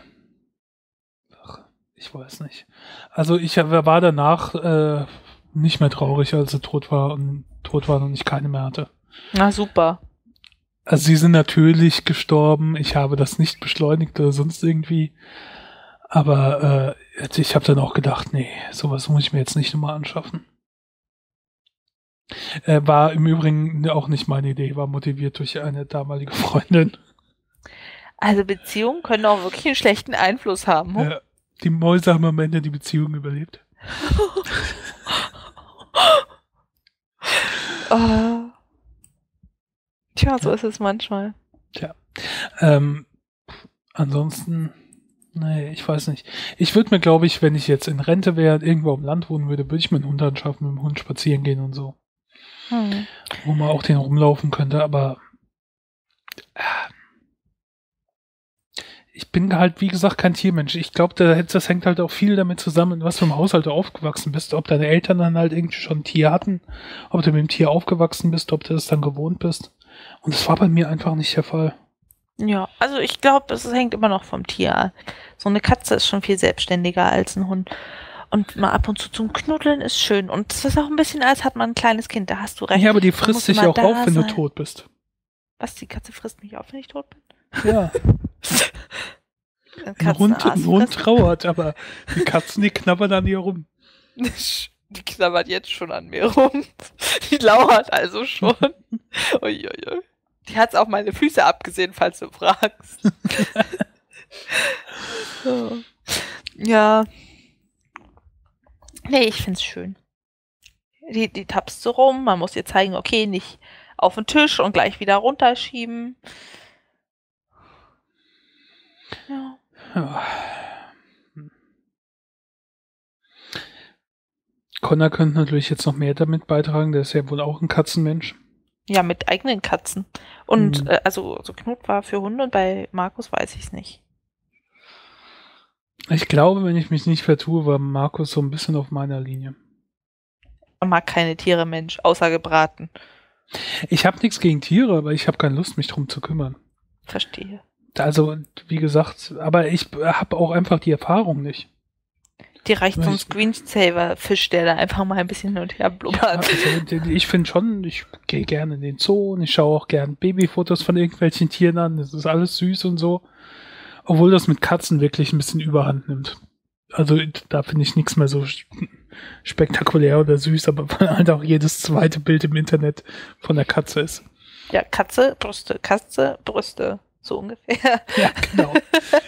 ich weiß nicht. Also ich war danach äh, nicht mehr traurig, als er tot war und tot war und ich keine mehr hatte. Na super. Also sie sind natürlich gestorben. Ich habe das nicht beschleunigt oder sonst irgendwie. Aber äh, ich habe dann auch gedacht, nee, sowas muss ich mir jetzt nicht nochmal anschaffen. Äh, war im Übrigen auch nicht meine Idee, war motiviert durch eine damalige Freundin. Also Beziehungen können auch wirklich einen schlechten Einfluss haben. Hm? Ja, die Mäuse haben am Ende die Beziehung überlebt. oh. Tja, so ja. ist es manchmal. Tja. Ähm, ansonsten, nee, ich weiß nicht. Ich würde mir, glaube ich, wenn ich jetzt in Rente wäre, irgendwo am Land wohnen würde, würde ich mir einen Hund anschaffen, mit dem Hund spazieren gehen und so. Hm. Wo man auch den rumlaufen könnte, aber äh, ich bin halt, wie gesagt, kein Tiermensch. Ich glaube, das hängt halt auch viel damit zusammen, was du im Haushalt aufgewachsen bist. Ob deine Eltern dann halt irgendwie schon ein Tier hatten, ob du mit dem Tier aufgewachsen bist, ob du das dann gewohnt bist. Und das war bei mir einfach nicht der Fall. Ja, also ich glaube, es hängt immer noch vom Tier an. So eine Katze ist schon viel selbstständiger als ein Hund. Und mal ab und zu zum Knuddeln ist schön. Und es ist auch ein bisschen, als hat man ein kleines Kind, da hast du recht. Ja, aber die frisst sich auch auf, wenn sein. du tot bist. Was, die Katze frisst mich auf, wenn ich tot bin? Ja. ein Hund, ein Hund trauert, aber die Katzen, die knabbern an ihr rum. Die knabbert jetzt schon an mir rum. Die lauert also schon. Uiuiui. Die hat's auf meine Füße abgesehen, falls du fragst. ja. Nee, ich find's schön. Die, die tappst so rum, man muss ihr zeigen, okay, nicht auf den Tisch und gleich wieder runterschieben. Ja. ja. Connor könnte natürlich jetzt noch mehr damit beitragen, der ist ja wohl auch ein Katzenmensch. Ja, mit eigenen Katzen. Und mhm. äh, also so Knut war für Hunde und bei Markus weiß ich es nicht. Ich glaube, wenn ich mich nicht vertue, war Markus so ein bisschen auf meiner Linie. Er mag keine Tiere, Mensch, außer gebraten. Ich habe nichts gegen Tiere, aber ich habe keine Lust, mich drum zu kümmern. Verstehe. Also, wie gesagt, aber ich habe auch einfach die Erfahrung nicht. Die reicht ein Screensaver-Fisch, der da einfach mal ein bisschen hin und her blubbert. Ja, also, ich finde schon, ich gehe gerne in den Zoo und ich schaue auch gerne Babyfotos von irgendwelchen Tieren an. Das ist alles süß und so. Obwohl das mit Katzen wirklich ein bisschen überhand nimmt. Also da finde ich nichts mehr so spektakulär oder süß, aber halt auch jedes zweite Bild im Internet von der Katze ist. Ja, Katze, Brüste, Katze, Brüste. So ungefähr. Ja, genau.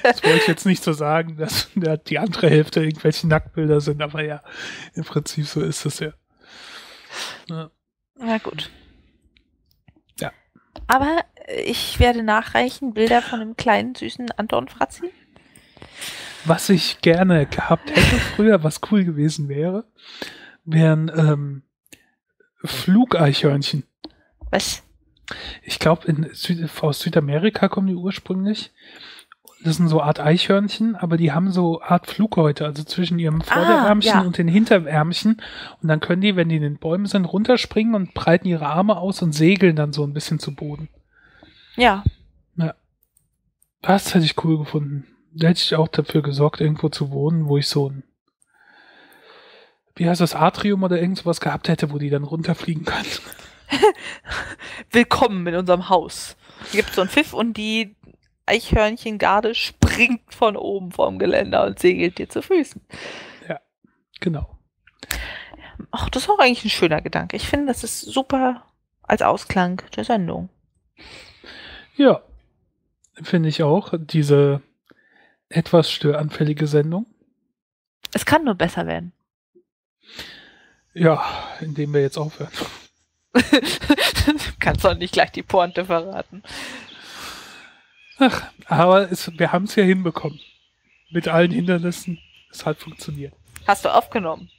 Das wollte ich jetzt nicht so sagen, dass die andere Hälfte irgendwelche Nacktbilder sind, aber ja, im Prinzip so ist es ja. ja. Na gut. Ja. Aber ich werde nachreichen Bilder von dem kleinen, süßen Anton Fratzi. Was ich gerne gehabt hätte früher, was cool gewesen wäre, wären ähm, Flugeichhörnchen. Was? Ich glaube, Süd aus Südamerika kommen die ursprünglich. Das sind so Art Eichhörnchen, aber die haben so Art Flughäute, also zwischen ihrem ah, Vorderärmchen ah, ja. und den Hinterärmchen. Und dann können die, wenn die in den Bäumen sind, runterspringen und breiten ihre Arme aus und segeln dann so ein bisschen zu Boden. Ja. Ja. Das hätte ich cool gefunden. Da hätte ich auch dafür gesorgt, irgendwo zu wohnen, wo ich so ein wie heißt das, Atrium oder irgend sowas gehabt hätte, wo die dann runterfliegen können. Willkommen in unserem Haus. Hier gibt so einen Pfiff und die Eichhörnchengarde springt von oben vom Geländer und segelt dir zu Füßen. Ja, genau. Ach, das ist auch eigentlich ein schöner Gedanke. Ich finde, das ist super als Ausklang der Sendung. Ja, finde ich auch. Diese etwas störanfällige Sendung. Es kann nur besser werden. Ja, indem wir jetzt aufhören. Kannst doch nicht gleich die Pointe verraten. Ach, aber es, wir haben es ja hinbekommen. Mit allen Hindernissen. Es hat funktioniert. Hast du aufgenommen?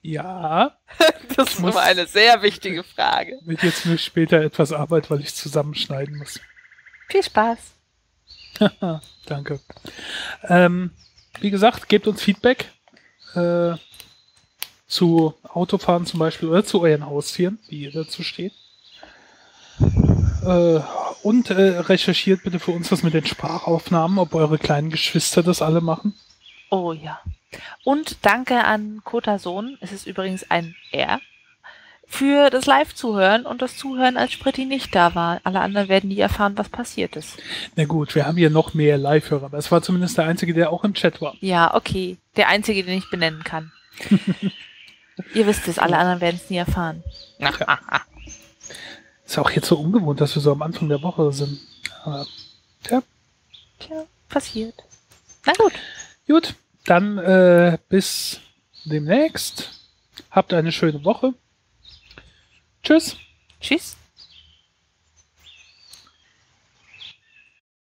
Ja. das ist immer eine sehr wichtige Frage. Mit jetzt nur später etwas Arbeit, weil ich zusammenschneiden muss. Viel Spaß. Danke. Ähm, wie gesagt, gebt uns Feedback äh, zu Autofahren zum Beispiel oder zu euren Haustieren, wie ihr dazu steht. Äh, und äh, recherchiert bitte für uns was mit den Sprachaufnahmen, ob eure kleinen Geschwister das alle machen. Oh ja. Und danke an Kota Sohn, es ist übrigens ein R, für das Live-Zuhören und das Zuhören, als Spritti nicht da war. Alle anderen werden nie erfahren, was passiert ist. Na gut, wir haben hier noch mehr Live-Hörer, aber es war zumindest der Einzige, der auch im Chat war. Ja, okay. Der Einzige, den ich benennen kann. Ihr wisst es, alle anderen werden es nie erfahren. Ja. Ist auch jetzt so ungewohnt, dass wir so am Anfang der Woche sind. Aber, tja. Tja, passiert. Na gut. Gut, dann äh, bis demnächst. Habt eine schöne Woche. Tschüss. Tschüss.